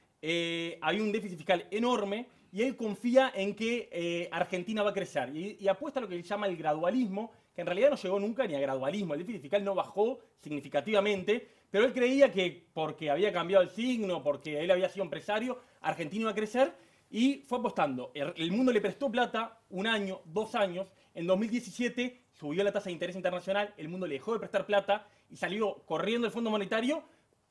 había un déficit fiscal enorme y él confía en que Argentina va a crecer. Y, y apuesta a lo que él llama el gradualismo, que en realidad no llegó nunca ni a gradualismo. El déficit fiscal no bajó significativamente, pero él creía que porque había cambiado el signo, porque él había sido empresario, Argentina iba a crecer y fue apostando. El, mundo le prestó plata un año, dos años. En 2017 subió la tasa de interés internacional, el mundo le dejó de prestar plata y salió corriendo el Fondo Monetario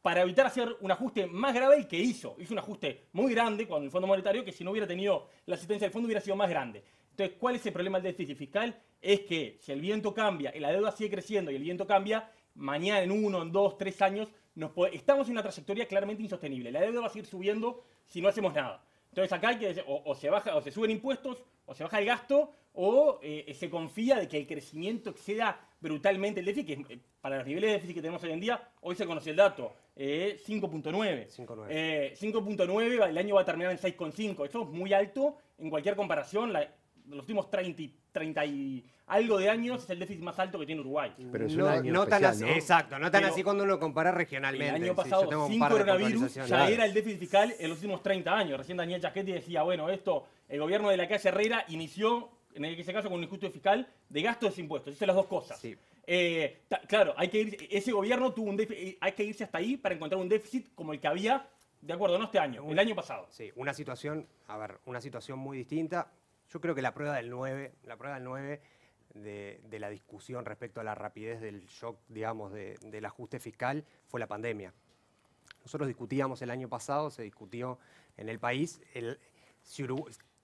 para evitar hacer un ajuste más grave el que hizo. Hizo un ajuste muy grande con el Fondo Monetario que si no hubiera tenido la asistencia del fondo hubiera sido más grande. Entonces, ¿cuál es el problema del déficit fiscal? Es que si el viento cambia y la deuda sigue creciendo y el viento cambia, mañana en uno, en dos, tres años, nos puede- estamos en una trayectoria claramente insostenible. La deuda va a seguir subiendo si no hacemos nada. Entonces acá hay que, o, o se baja, o se suben impuestos, o se baja el gasto, o eh, se confía de que el crecimiento exceda brutalmente el déficit, que eh, para los niveles de déficit que tenemos hoy en día, hoy se conoció el dato, eh, 5.9. 5.9. Eh, 5.9, va- el año va a terminar en 6.5. Eso es muy alto en cualquier comparación. La- los últimos 30, y- 30 y algo de años es el déficit más alto que tiene Uruguay. Pero es un no, año no tan así, ¿no? exacto, no tan Pero así cuando uno compara regionalmente. El año Sí, pasado, un sin coronavirus, ya Claro. era el déficit fiscal en los últimos 30 años. Recién Daniel Chasquetti decía, bueno, esto, el gobierno de la calle Herrera inició, en ese caso, con un ajuste fiscal de gastos de impuestos. Hizo las dos cosas. Eh, ta- claro, hay que ir, ese gobierno tuvo un déficit, hay que irse hasta ahí para encontrar un déficit como el que había, de acuerdo, no este año, el año pasado. Sí, una situación, a ver, una situación muy distinta. Yo creo que la prueba del 9, la prueba del 9 de, la discusión respecto a la rapidez del shock, digamos, de- del ajuste fiscal fue la pandemia. Nosotros discutíamos el año pasado, se discutió en el país, el,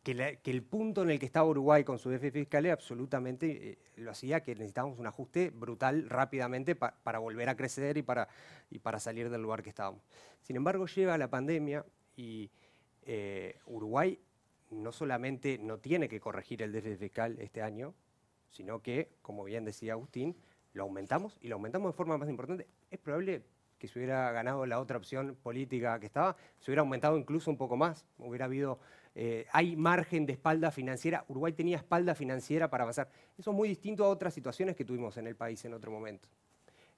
que, el punto en el que estaba Uruguay con su déficit fiscal absolutamente eh, lo hacía que necesitábamos un ajuste brutal rápidamente pa- para volver a crecer y para, y para salir del lugar que estábamos. Sin embargo, llega la pandemia y eh, Uruguay no solamente no tiene que corregir el déficit fiscal este año, sino que, como bien decía Agustín, lo aumentamos y lo aumentamos de forma más importante. Es probable que se hubiera ganado la otra opción política que estaba, se hubiera aumentado incluso un poco más. Hubiera habido, eh, hay margen de espalda financiera. Uruguay tenía espalda financiera para avanzar. Eso es muy distinto a otras situaciones que tuvimos en el país en otro momento.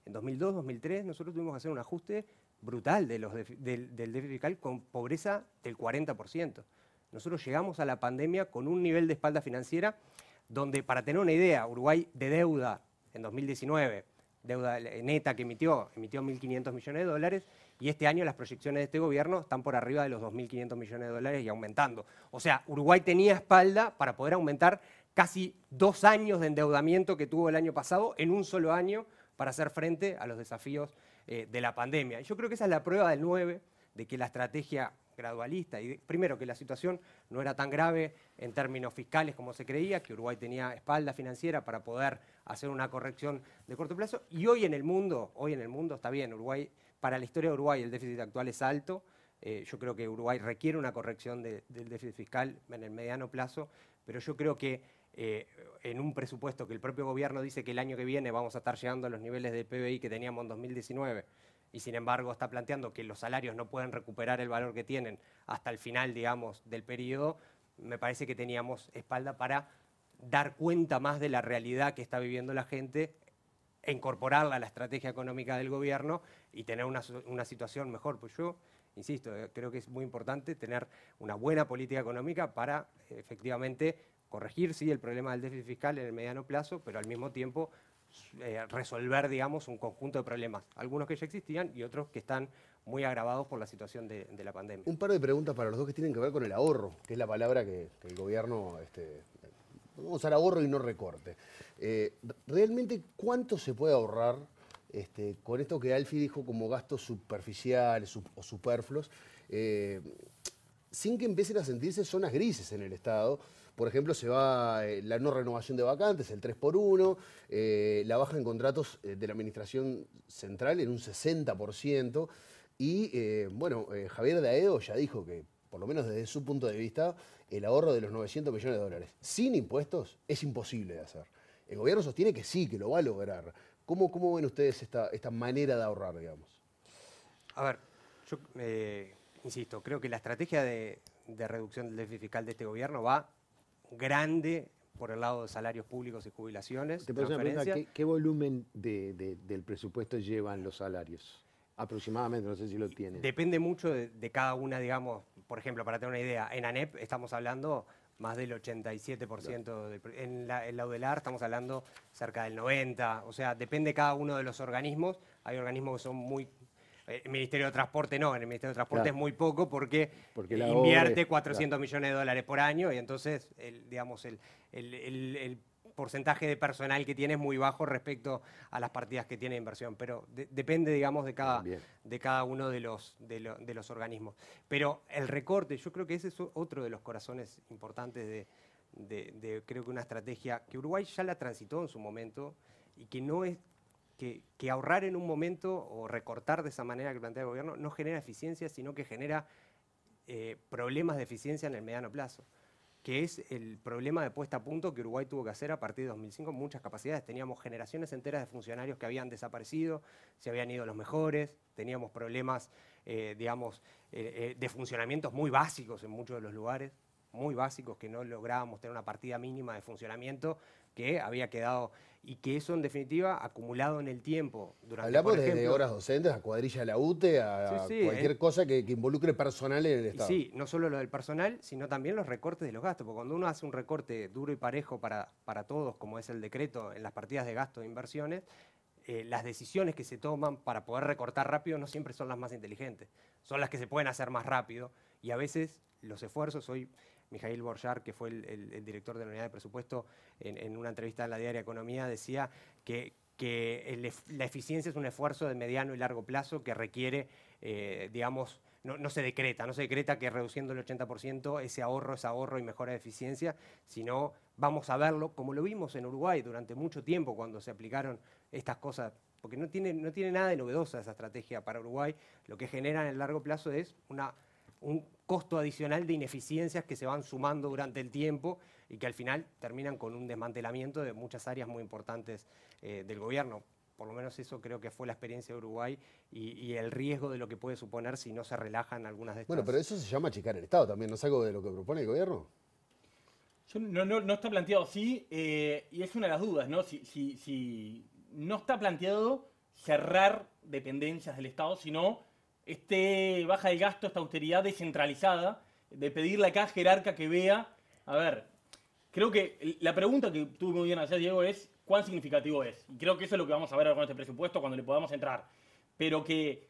En 2002, 2003, nosotros tuvimos que hacer un ajuste brutal de los del, del déficit fiscal con pobreza del 40%. Nosotros llegamos a la pandemia con un nivel de espalda financiera donde, para tener una idea, Uruguay de deuda en 2019, deuda neta que emitió, emitió 1.500 millones de dólares, y este año las proyecciones de este gobierno están por arriba de los 2.500 millones de dólares y aumentando. O sea, Uruguay tenía espalda para poder aumentar casi dos años de endeudamiento que tuvo el año pasado en un solo año para hacer frente a los desafíos eh, de la pandemia. Yo creo que esa es la prueba del 9, de que la estrategia gradualista, y primero que la situación no era tan grave en términos fiscales como se creía, que Uruguay tenía espalda financiera para poder hacer una corrección de corto plazo, y hoy en el mundo, hoy en el mundo está bien, Uruguay, para la historia de Uruguay el déficit actual es alto, eh, yo creo que Uruguay requiere una corrección de- del déficit fiscal en el mediano plazo, pero yo creo que eh, en un presupuesto que el propio gobierno dice que el año que viene vamos a estar llegando a los niveles de PBI que teníamos en 2019 y sin embargo está planteando que los salarios no pueden recuperar el valor que tienen hasta el final, digamos, del periodo, me parece que teníamos espalda para dar cuenta más de la realidad que está viviendo la gente, incorporarla a la estrategia económica del gobierno y tener una, una situación mejor. Pues yo, insisto, eh, creo que es muy importante tener una buena política económica para eh, efectivamente corregir, sí, el problema del déficit fiscal en el mediano plazo, pero al mismo tiempo eh, resolver, digamos, un conjunto de problemas, algunos que ya existían y otros que están muy agravados por la situación de, la pandemia. Un par de preguntas para los dos que tienen que ver con el ahorro, que es la palabra que, el gobierno, este, vamos a usar ahorro y no recorte. Eh, ¿Realmente cuánto se puede ahorrar este, con esto que Alfie dijo como gastos superficiales su- o superfluos, eh, sin que empiecen a sentirse zonas grises en el Estado? Por ejemplo, se va eh, la no renovación de vacantes, el 3x1, eh, la baja en contratos eh, de la Administración Central en un 60%. Y bueno, eh, Javier Daedo ya dijo que, por lo menos desde su punto de vista, el ahorro de los 900 millones de dólares sin impuestos es imposible de hacer. El gobierno sostiene que sí, que lo va a lograr. ¿Cómo, cómo ven ustedes esta, esta manera de ahorrar, digamos? A ver, yo insisto, creo que la estrategia de reducción del déficit fiscal de este gobierno va grande por el lado de salarios públicos y jubilaciones, Te pregunta. ¿qué, qué volumen de- de- del presupuesto llevan los salarios? Aproximadamente, no sé si lo tienen. Depende mucho de, de cada una, digamos, por ejemplo, para tener una idea, en ANEP estamos hablando más del 87%, del pre- en la, en la UDELAR estamos hablando cerca del 90%, o sea, depende cada uno de los organismos, hay organismos que son muy... eh, El Ministerio de Transporte no, en el Ministerio de Transporte Claro. es muy poco porque, Porque eh, invierte obra- 400 millones de dólares por año y entonces, el, digamos, el, el- el- el porcentaje de personal que tiene es muy bajo respecto a las partidas que tiene de inversión, pero de- depende, digamos, de cada, Bien. de cada uno de los, de, lo- de los organismos. Pero el recorte, yo creo que ese es otro de los corazones importantes de, de- de, creo que una estrategia que Uruguay ya la transitó en su momento y que no es que, ahorrar en un momento o recortar de esa manera que plantea el gobierno no genera eficiencia, sino que genera eh, problemas de eficiencia en el mediano plazo que es el problema de puesta a punto que Uruguay tuvo que hacer a partir de 2005 muchas capacidades. Teníamos generaciones enteras de funcionarios que habían desaparecido, se habían ido los mejores, teníamos problemas, eh, digamos, eh, de funcionamientos muy básicos en muchos de los lugares, muy básicos, que no lográbamos tener una partida mínima de funcionamiento que había quedado, y que eso en definitiva acumulado en el tiempo. Durante, Hablamos por desde ejemplo, horas docentes a cuadrilla de la UTE, a Sí, sí, cualquier eh. cosa que, que involucre personal en el Y Estado. Sí, no solo lo del personal, sino también los recortes de los gastos, porque cuando uno hace un recorte duro y parejo para, para todos, como es el decreto en las partidas de gasto de inversiones, eh, las decisiones que se toman para poder recortar rápido no siempre son las más inteligentes, son las que se pueden hacer más rápido y a veces los esfuerzos, hoy Mijail Borjar, que fue el, director de la unidad de presupuesto, en, una entrevista en la diaria Economía, decía que, la eficiencia es un esfuerzo de mediano y largo plazo que requiere, eh, digamos, no, se decreta, no se decreta que reduciendo el 80% ese ahorro es ahorro y mejora de eficiencia, sino vamos a verlo como lo vimos en Uruguay durante mucho tiempo cuando se aplicaron estas cosas, porque no tiene nada de novedosa esa estrategia para Uruguay, lo que genera en el largo plazo es una, un costo adicional de ineficiencias que se van sumando durante el tiempo y que al final terminan con un desmantelamiento de muchas áreas muy importantes eh, del gobierno. Por lo menos eso creo que fue la experiencia de Uruguay y, y el riesgo de lo que puede suponer si no se relajan algunas de estas. Bueno, pero eso se llama achicar el Estado también, ¿no es algo de lo que propone el gobierno? Yo no, no- no está planteado así, eh, y es una de las dudas, ¿no? Si, si- si no está planteado cerrar dependencias del Estado, sino este baja el gasto, esta austeridad descentralizada, de pedirle a cada jerarca que vea. A ver, creo que la pregunta que tuve muy bien ayer, Diego, es cuán significativo es. Y creo que eso es lo que vamos a ver ahora con este presupuesto cuando le podamos entrar. Pero que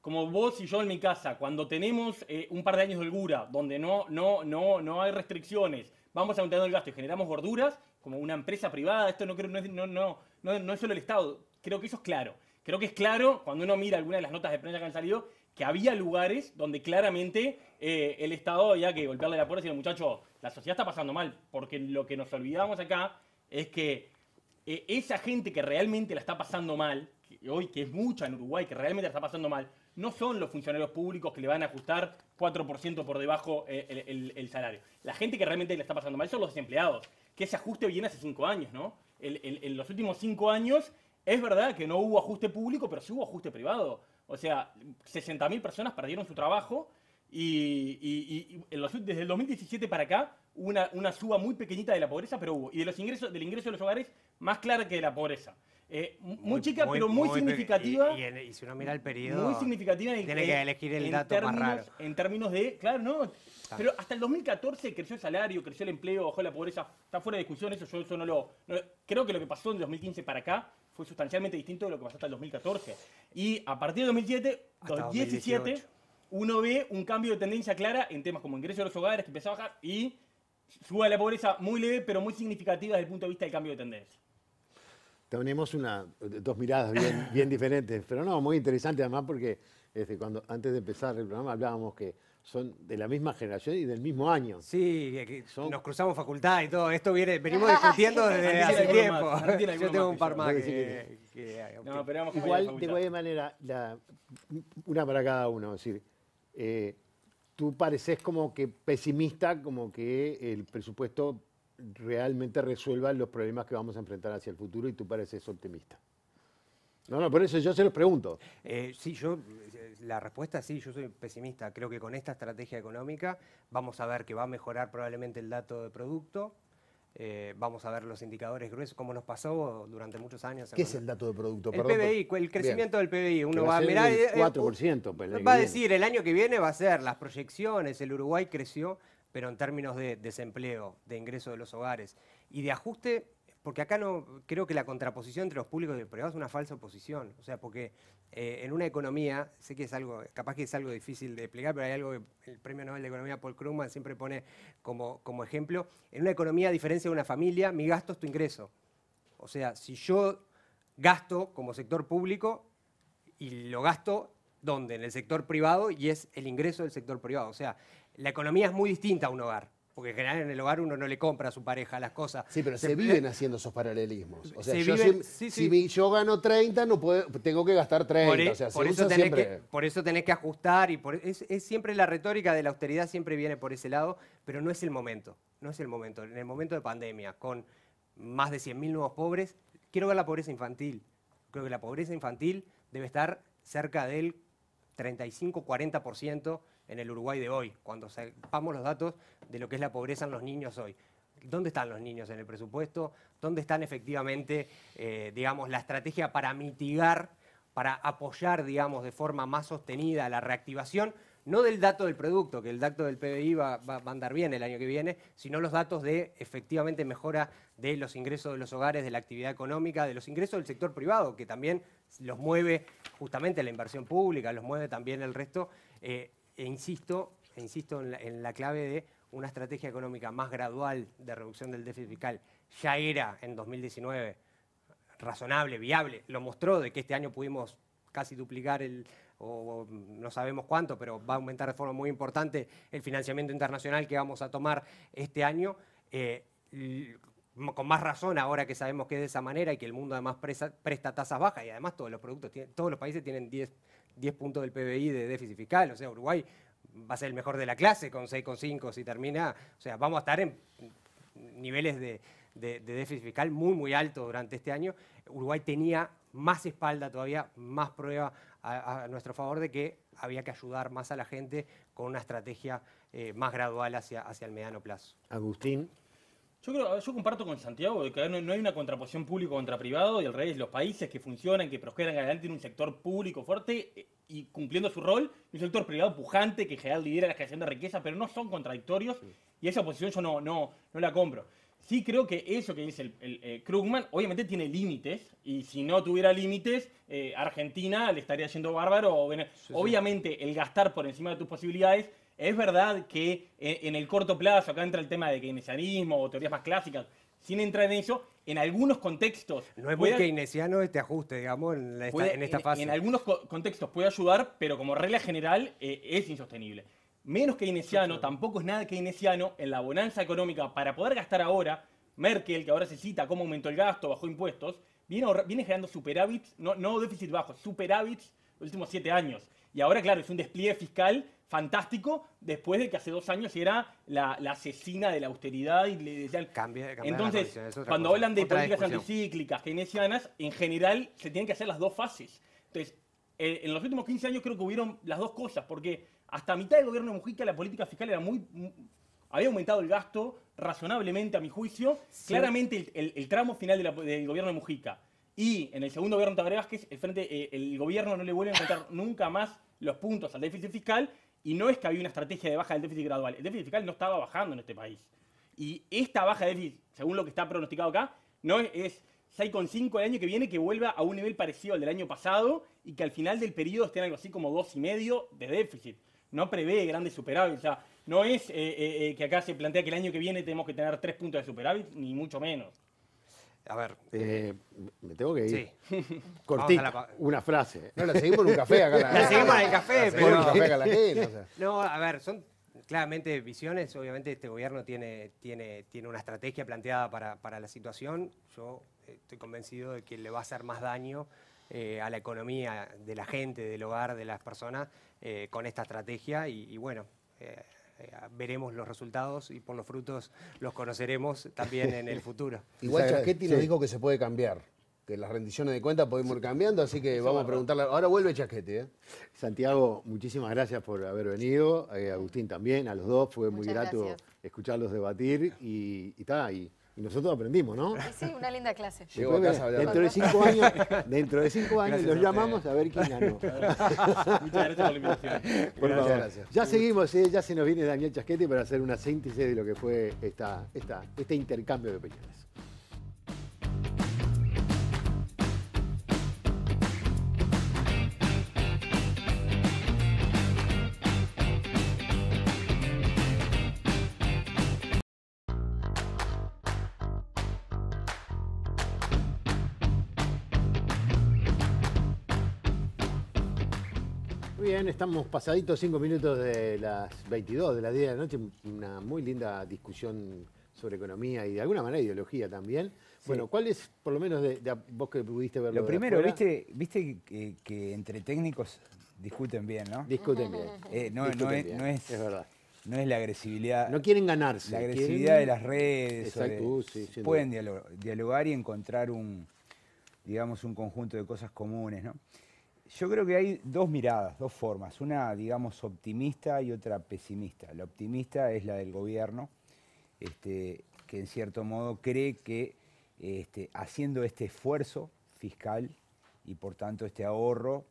como vos y yo en mi casa, cuando tenemos eh, un par de años de holgura, donde no, no, no, no hay restricciones, vamos aumentando el gasto y generamos gorduras, como una empresa privada, esto no, creo, no, es, no, no, no, no es solo el Estado, creo que eso es claro. Creo que es claro, cuando uno mira algunas de las notas de prensa que han salido, que había lugares donde claramente eh, el Estado había que golpearle la puerta y decir, muchachos, la sociedad está pasando mal, porque lo que nos olvidamos acá es que eh, esa gente que realmente la está pasando mal, que hoy que es mucha en Uruguay, que realmente la está pasando mal, no son los funcionarios públicos que le van a ajustar 4% por debajo eh, el, el- el salario. La gente que realmente le está pasando mal son los desempleados, que ese ajuste viene hace 5 años, ¿no? En los últimos 5 años es verdad que no hubo ajuste público, pero sí hubo ajuste privado. O sea, 60.000 personas perdieron su trabajo y, y- y en los- desde el 2017 para acá hubo una, una suba muy pequeñita de la pobreza, pero hubo. Y de los ingresos, del ingreso de los hogares, más clara que de la pobreza. Eh, muy, chica, pero muy, significativa. Y, si uno mira el periodo. Muy significativa en, Tiene que elegir el dato más términos, raro. En términos de, claro, no. Pero hasta el 2014 creció el salario, creció el empleo, bajó la pobreza. Está fuera de discusión eso, yo eso no lo... no- creo que lo que pasó en 2015 para acá fue sustancialmente distinto de lo que pasó hasta el 2014. Y a partir de 2007, Hasta 2017, 2018. uno ve un cambio de tendencia clara en temas como ingreso de los hogares, que empezó a bajar, y suba la pobreza muy leve, pero muy significativa desde el punto de vista del cambio de tendencia. Tenemos una, dos miradas bien, bien diferentes, pero no, muy interesante además porque este, cuando, antes de empezar el programa hablábamos que son de la misma generación y del mismo año. Sí, que nos cruzamos facultad y todo. Esto viene, venimos discutiendo desde hace tiempo. más, Yo tengo un par más que, decir que- No, pero vamos Igual, de cualquier manera, la- una para cada uno. Es decir, eh, tú pareces como que pesimista, como que el presupuesto realmente resuelva los problemas que vamos a enfrentar hacia el futuro y tú pareces optimista. No, no, por eso yo se los pregunto. Eh, sí, yo, eh, la respuesta es sí, yo soy pesimista. Creo que con esta estrategia económica vamos a ver que va a mejorar probablemente el dato de producto. eh, vamos a ver los indicadores gruesos, como nos pasó durante muchos años. ¿Qué es el dato de producto? El Perdón, PBI, el crecimiento Bien. del PBI. Uno va va a mirar. del eh, eh, 4% para el año Va a decir, el año que viene va a ser las proyecciones. El Uruguay creció, pero en términos de desempleo, de ingreso de los hogares y de ajuste. Porque acá no creo que la contraposición entre los públicos y el privado es una falsa oposición. O sea, porque eh, en una economía, sé que es algo, capaz que es algo difícil de explicar, pero hay algo que el Premio Nobel de Economía Paul Krugman siempre pone como, como ejemplo. En una economía, a diferencia de una familia, mi gasto es tu ingreso. O sea, si yo gasto como sector público y lo gasto, ¿dónde? En el sector privado y es el ingreso del sector privado. O sea, la economía es muy distinta a un hogar. Porque en general en el hogar uno no le compra a su pareja las cosas. Sí, pero se, viven haciendo esos paralelismos. O sea, Se yo viven- si, sí, sí. yo gano 30, no puedo, tengo que gastar 30. Por, e- o sea, se por eso tenés siempre... que, por eso tenés que ajustar y por, es, es siempre la retórica de la austeridad siempre viene por ese lado, pero no es el momento. No es el momento. En el momento de pandemia, con más de 100.000 nuevos pobres, quiero ver la pobreza infantil. Creo que la pobreza infantil debe estar cerca del 35-40% en el Uruguay de hoy, cuando sepamos los datos de lo que es la pobreza en los niños hoy. ¿Dónde están los niños en el presupuesto? ¿Dónde están efectivamente, eh, digamos, la estrategia para mitigar, para apoyar, digamos, de forma más sostenida la reactivación? No del dato del producto, que el dato del PBI va, a andar bien el año que viene, sino los datos de efectivamente mejora de los ingresos de los hogares, de la actividad económica, de los ingresos del sector privado, que también los mueve justamente la inversión pública, los mueve también el resto. eh, e insisto, e insisto en la, clave de una estrategia económica más gradual de reducción del déficit fiscal ya era en 2019 razonable, viable, lo mostró de que este año pudimos casi duplicar el, o no sabemos cuánto, pero va a aumentar de forma muy importante el financiamiento internacional que vamos a tomar este año. eh, con más razón ahora que sabemos que es de esa manera y que el mundo además presa- presta tasas bajas y además todos los productos, todos los países tienen 10, 10 puntos del PBI de déficit fiscal, o sea, Uruguay va a ser el mejor de la clase con 6,5 si termina, o sea, vamos a estar en niveles de, déficit fiscal muy, muy altos durante este año. Uruguay tenía más espalda todavía, más prueba a, a nuestro favor de que había que ayudar más a la gente con una estrategia eh, más gradual hacia, hacia el mediano plazo. Agustín. Yo creo, yo comparto con Santiago de que no, no hay una contraposición público contra privado y al revés, los países que funcionan, que prosperan adelante tienen un sector público fuerte eh, y cumpliendo su rol, y un sector privado pujante que en general lidera la creación de riqueza, pero no son contradictorios y esa posición yo no, no, no la compro. Sí creo que eso que dice el, el, eh, Krugman obviamente tiene límites y si no tuviera límites, eh, Argentina le estaría yendo bárbaro. o Vene- Obviamente el gastar por encima de tus posibilidades es verdad que en, en el corto plazo, acá entra el tema de keynesianismo o teorías más clásicas, sin entrar en eso, en algunos contextos... No es muy puede- keynesiano este ajuste, digamos, en, esta, puede- en esta fase. En algunos co- contextos puede ayudar, pero como regla general eh, es insostenible. Menos keynesiano, tampoco es nada keynesiano en la bonanza económica para poder gastar ahora. Merkel, que ahora se cita cómo aumentó el gasto, bajó impuestos, viene, viene generando superávits, no, no déficit bajo, superávits los últimos siete años. Y ahora, claro, es un despliegue fiscal fantástico después de que hace dos años era la, la asesina de la austeridad y le decían... cambia la Entonces, cuando cosa, hablan de otra políticas discusión. anticíclicas, keynesianas, en general se tienen que hacer las dos fases. Entonces, eh, en los últimos 15 años creo que hubieron las dos cosas, porque hasta mitad del gobierno de Mujica la política fiscal era muy... mu- había aumentado el gasto razonablemente, a mi juicio. Sí. Claramente el, el- el tramo final de la- del gobierno de Mujica y en el segundo gobierno de Tabaré Vázquez, el, frente, eh, el gobierno no le vuelve a encontrar nunca más los puntos al déficit fiscal y no es que había una estrategia de baja del déficit gradual. El déficit fiscal no estaba bajando en este país. Y esta baja de déficit, según lo que está pronosticado acá, no es, es 6,5 el año que viene que vuelva a un nivel parecido al del año pasado y que al final del periodo esté en algo así como 2,5 de déficit. No prevé grandes superávit. O sea, no es eh, eh, eh, que acá se plantea que el año que viene tenemos que tener 3 puntos de superávit, ni mucho menos. A ver. Eh, me tengo que ir. Sí. Cortita, la una frase. No, la seguimos en un café acá. La seguimos en el café, La pero... un café acá la gente, o sea. No, a ver, son claramente visiones. Obviamente este gobierno tiene, tiene, tiene una estrategia planteada para, para la situación. Yo eh, estoy convencido de que le va a hacer más daño eh, a la economía de la gente, del hogar, de las personas, eh, con esta estrategia. Y, y bueno, eh, eh, veremos los resultados y por los frutos los conoceremos también en el futuro. Igual Chaschetti nos dijo que se puede cambiar. Que las rendiciones de cuentas podemos ir cambiando, así que vamos a preguntarle. Ahora vuelve Chaschetti, ¿eh? Santiago, muchísimas gracias por haber venido. eh, Agustín también, a los dos. Fue muy grato gracias. escucharlos debatir y, y, ta, y- y nosotros aprendimos, ¿no? Sí, una linda clase. Llegó a casa dentro de cinco años, dentro de cinco años Gracias los a llamamos a ver quién ganó. Muchas gracias por la invitación. Por Gracias, favor. gracias. Ya seguimos, eh, ya se nos viene Daniel Chasquete para hacer una síntesis de lo que fue esta, esta, este intercambio de opiniones. Bien, estamos pasaditos cinco minutos de las 22 de las 10 de la noche. Una muy linda discusión sobre economía y de alguna manera ideología también. Bueno, ¿cuál es, por lo menos de, vos que pudiste verlo Lo primero, viste, viste que, que entre técnicos discuten bien, ¿no? Discuten bien. Eh, no, es, bien, no es- es verdad. no es la agresividad. No quieren ganarse. La quieren- agresividad de las redes. o de- Exacto, uh, sí, sin pueden duda. dialo- dialogar y encontrar un, digamos, un conjunto de cosas comunes, ¿no? Yo creo que hay dos miradas, dos formas. Una, digamos, optimista y otra pesimista. La optimista es la del gobierno, este, que en cierto modo cree que este, haciendo este esfuerzo fiscal y por tanto este ahorro,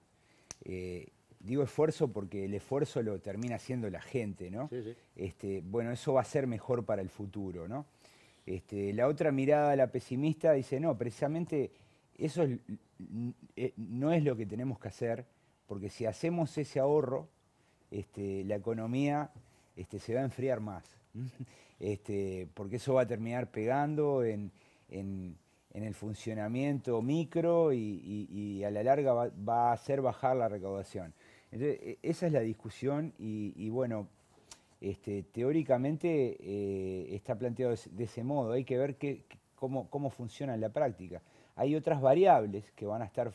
eh, digo esfuerzo porque el esfuerzo lo termina haciendo la gente, ¿no? Sí, sí. Este, bueno, eso va a ser mejor para el futuro, ¿no? Este, la otra mirada, la pesimista, dice, no, precisamente eso eh, no es lo que tenemos que hacer, porque si hacemos ese ahorro, este, la economía este, se va a enfriar más. este, porque eso va a terminar pegando en, el funcionamiento micro y, a la larga va, a hacer bajar la recaudación. Entonces, e- esa es la discusión y, bueno, teóricamente eh, está planteado de, ese- modo. Hay que ver cómo, cómo funciona en la práctica. Hay otras variables que van a estar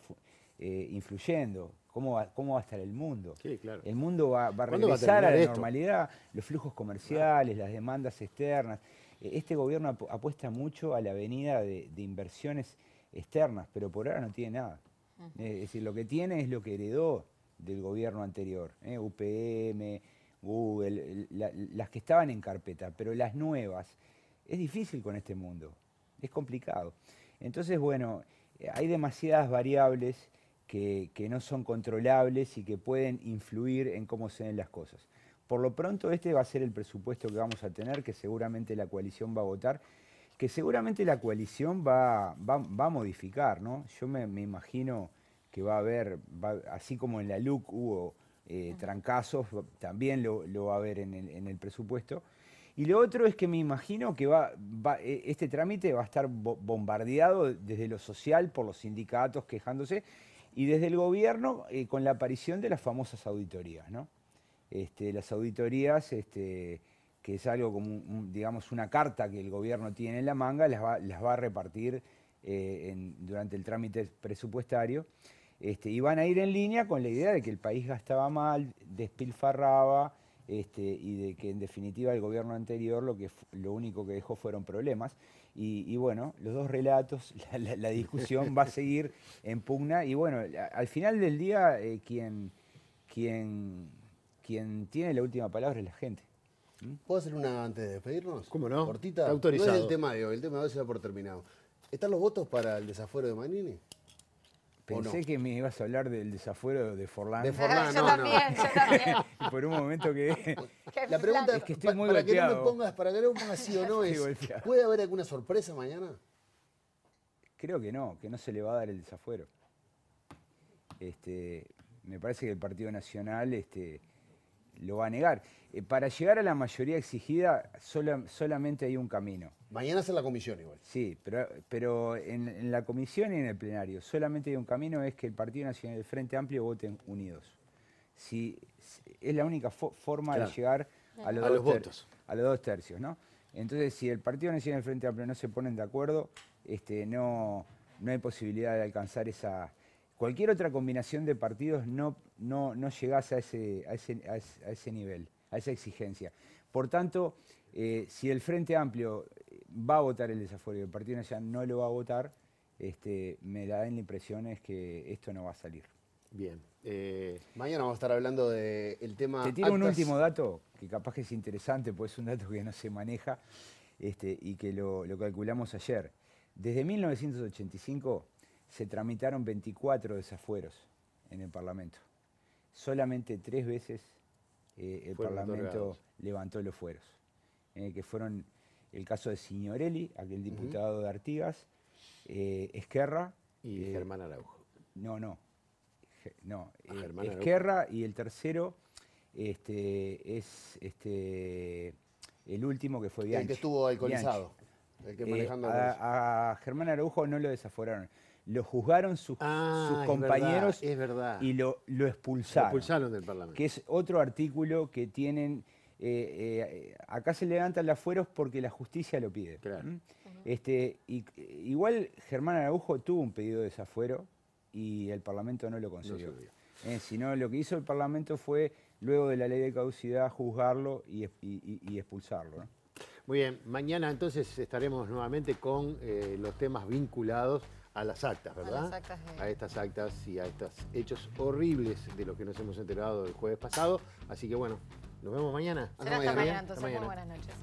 eh, influyendo. ¿Cómo va, ¿Cómo va a estar el mundo? Sí, claro. El mundo va, va a ¿Cuándo va a regresar a, la esto? normalidad, los flujos comerciales, las demandas externas. Eh, Este gobierno apu- apuesta mucho a la venida de, de inversiones externas, pero por ahora no tiene nada. Es decir, lo que tiene es lo que heredó del gobierno anterior, ¿eh? UPM, Google, la- las que estaban en carpeta, pero las nuevas, es difícil con este mundo, es complicado. Entonces, bueno, eh, hay demasiadas variables que, que no son controlables y que pueden influir en cómo se den las cosas. Por lo pronto, este va a ser el presupuesto que vamos a tener, que seguramente la coalición va a votar, que seguramente la coalición va, va- va a modificar, ¿no? Yo me, me imagino que va a haber, va- así como en la LUC hubo eh, trancazos, también lo, lo va a haber en el, en el presupuesto. Y lo otro es que me imagino que va, eh, este trámite va a estar bo- bombardeado desde lo social por los sindicatos quejándose y desde el gobierno eh, con la aparición de las famosas auditorías, ¿no? Este, las auditorías, este, que es algo como, digamos, una carta que el gobierno tiene en la manga, las va, a repartir eh, durante el trámite presupuestario. Este, y van a ir en línea con la idea de que el país gastaba mal, despilfarraba, este, y de que en definitiva el gobierno anterior lo, que, lo único que dejó fueron problemas. Y, y bueno, los dos relatos, la, la- la discusión va a seguir en pugna. Y bueno, al final del día, eh, quien, quien, quien tiene la última palabra es la gente. ¿Puedo hacer una antes de despedirnos? ¿Cómo no? Cortita. Está No autorizado. es el tema de hoy, el tema de hoy se da por terminado. ¿Están los votos para el desafuero de Manini? ¿O Pensé no? que me ibas a hablar del desafuero de Forlán. De Forlán, Yo no, también, no. yo también. Por un momento que... La pregunta Es que estoy muy para que no me pongas, para que no me pongas sí o no Estoy es, golpeado. ¿puede haber alguna sorpresa mañana? Creo que no, que no se le va a dar el desafuero. Este, me parece que el Partido Nacional este, lo va a negar. Eh, para llegar a la mayoría exigida sola- solamente hay un camino. Mañana es en la comisión igual. Sí, pero, pero en, en la comisión y en el plenario solamente hay un camino, es que el Partido Nacional y el Frente Amplio voten unidos. Si, es la única fo- forma Claro. de llegar a los, A dos los votos. a los dos tercios, ¿no? Entonces, si el Partido Nacional y el Frente Amplio no se ponen de acuerdo, este, no, no hay posibilidad de alcanzar esa... Cualquier otra combinación de partidos no, no, no llegás a ese, a, ese, a ese- nivel, a esa exigencia. Por tanto, eh, si el Frente Amplio eh, va a votar el desafuero y el Partido Nacional no lo va a votar, este, me da la impresión es que esto no va a salir. Bien. eh, Mañana vamos a estar hablando del tema. Te tiro un último dato, que capaz que es interesante, pues es un dato que no se maneja este, y que lo, lo calculamos ayer. Desde 1985 se tramitaron 24 desafueros en el Parlamento. Solamente tres veces eh, el Fueron Parlamento otorgados. levantó los fueros, eh, que fueron el caso de Signorelli, aquel diputado de Artigas, eh, Esquerra. y Germán Araujo. no, no. Ge- No, Ah, Araujo. Esquerra y el tercero este, es este, el último que fue El Bianchi. que estuvo alcoholizado. El que manejando. a, a Germán Araujo no lo desaforaron. Lo juzgaron sus, Ah, sus es compañeros verdad, es verdad. y lo, lo Lo expulsaron. expulsaron del Parlamento. Que es otro artículo que tienen. eh, eh, acá se levantan las fueros porque la justicia lo pide. ¿m? Este, y, igual Germán Araujo tuvo un pedido de desafuero y el Parlamento no lo concedió. se dio. Eh, sino lo que hizo el Parlamento fue, luego de la ley de caducidad, juzgarlo y, y- y- y expulsarlo. ¿no? Muy bien, mañana entonces estaremos nuevamente con los temas vinculados a las actas, ¿verdad? las actas de- A estas actas y a estos hechos horribles de los que nos hemos enterado el jueves pasado. Así que bueno, nos vemos mañana. Será hasta mañana, entonces. Muy buenas noches.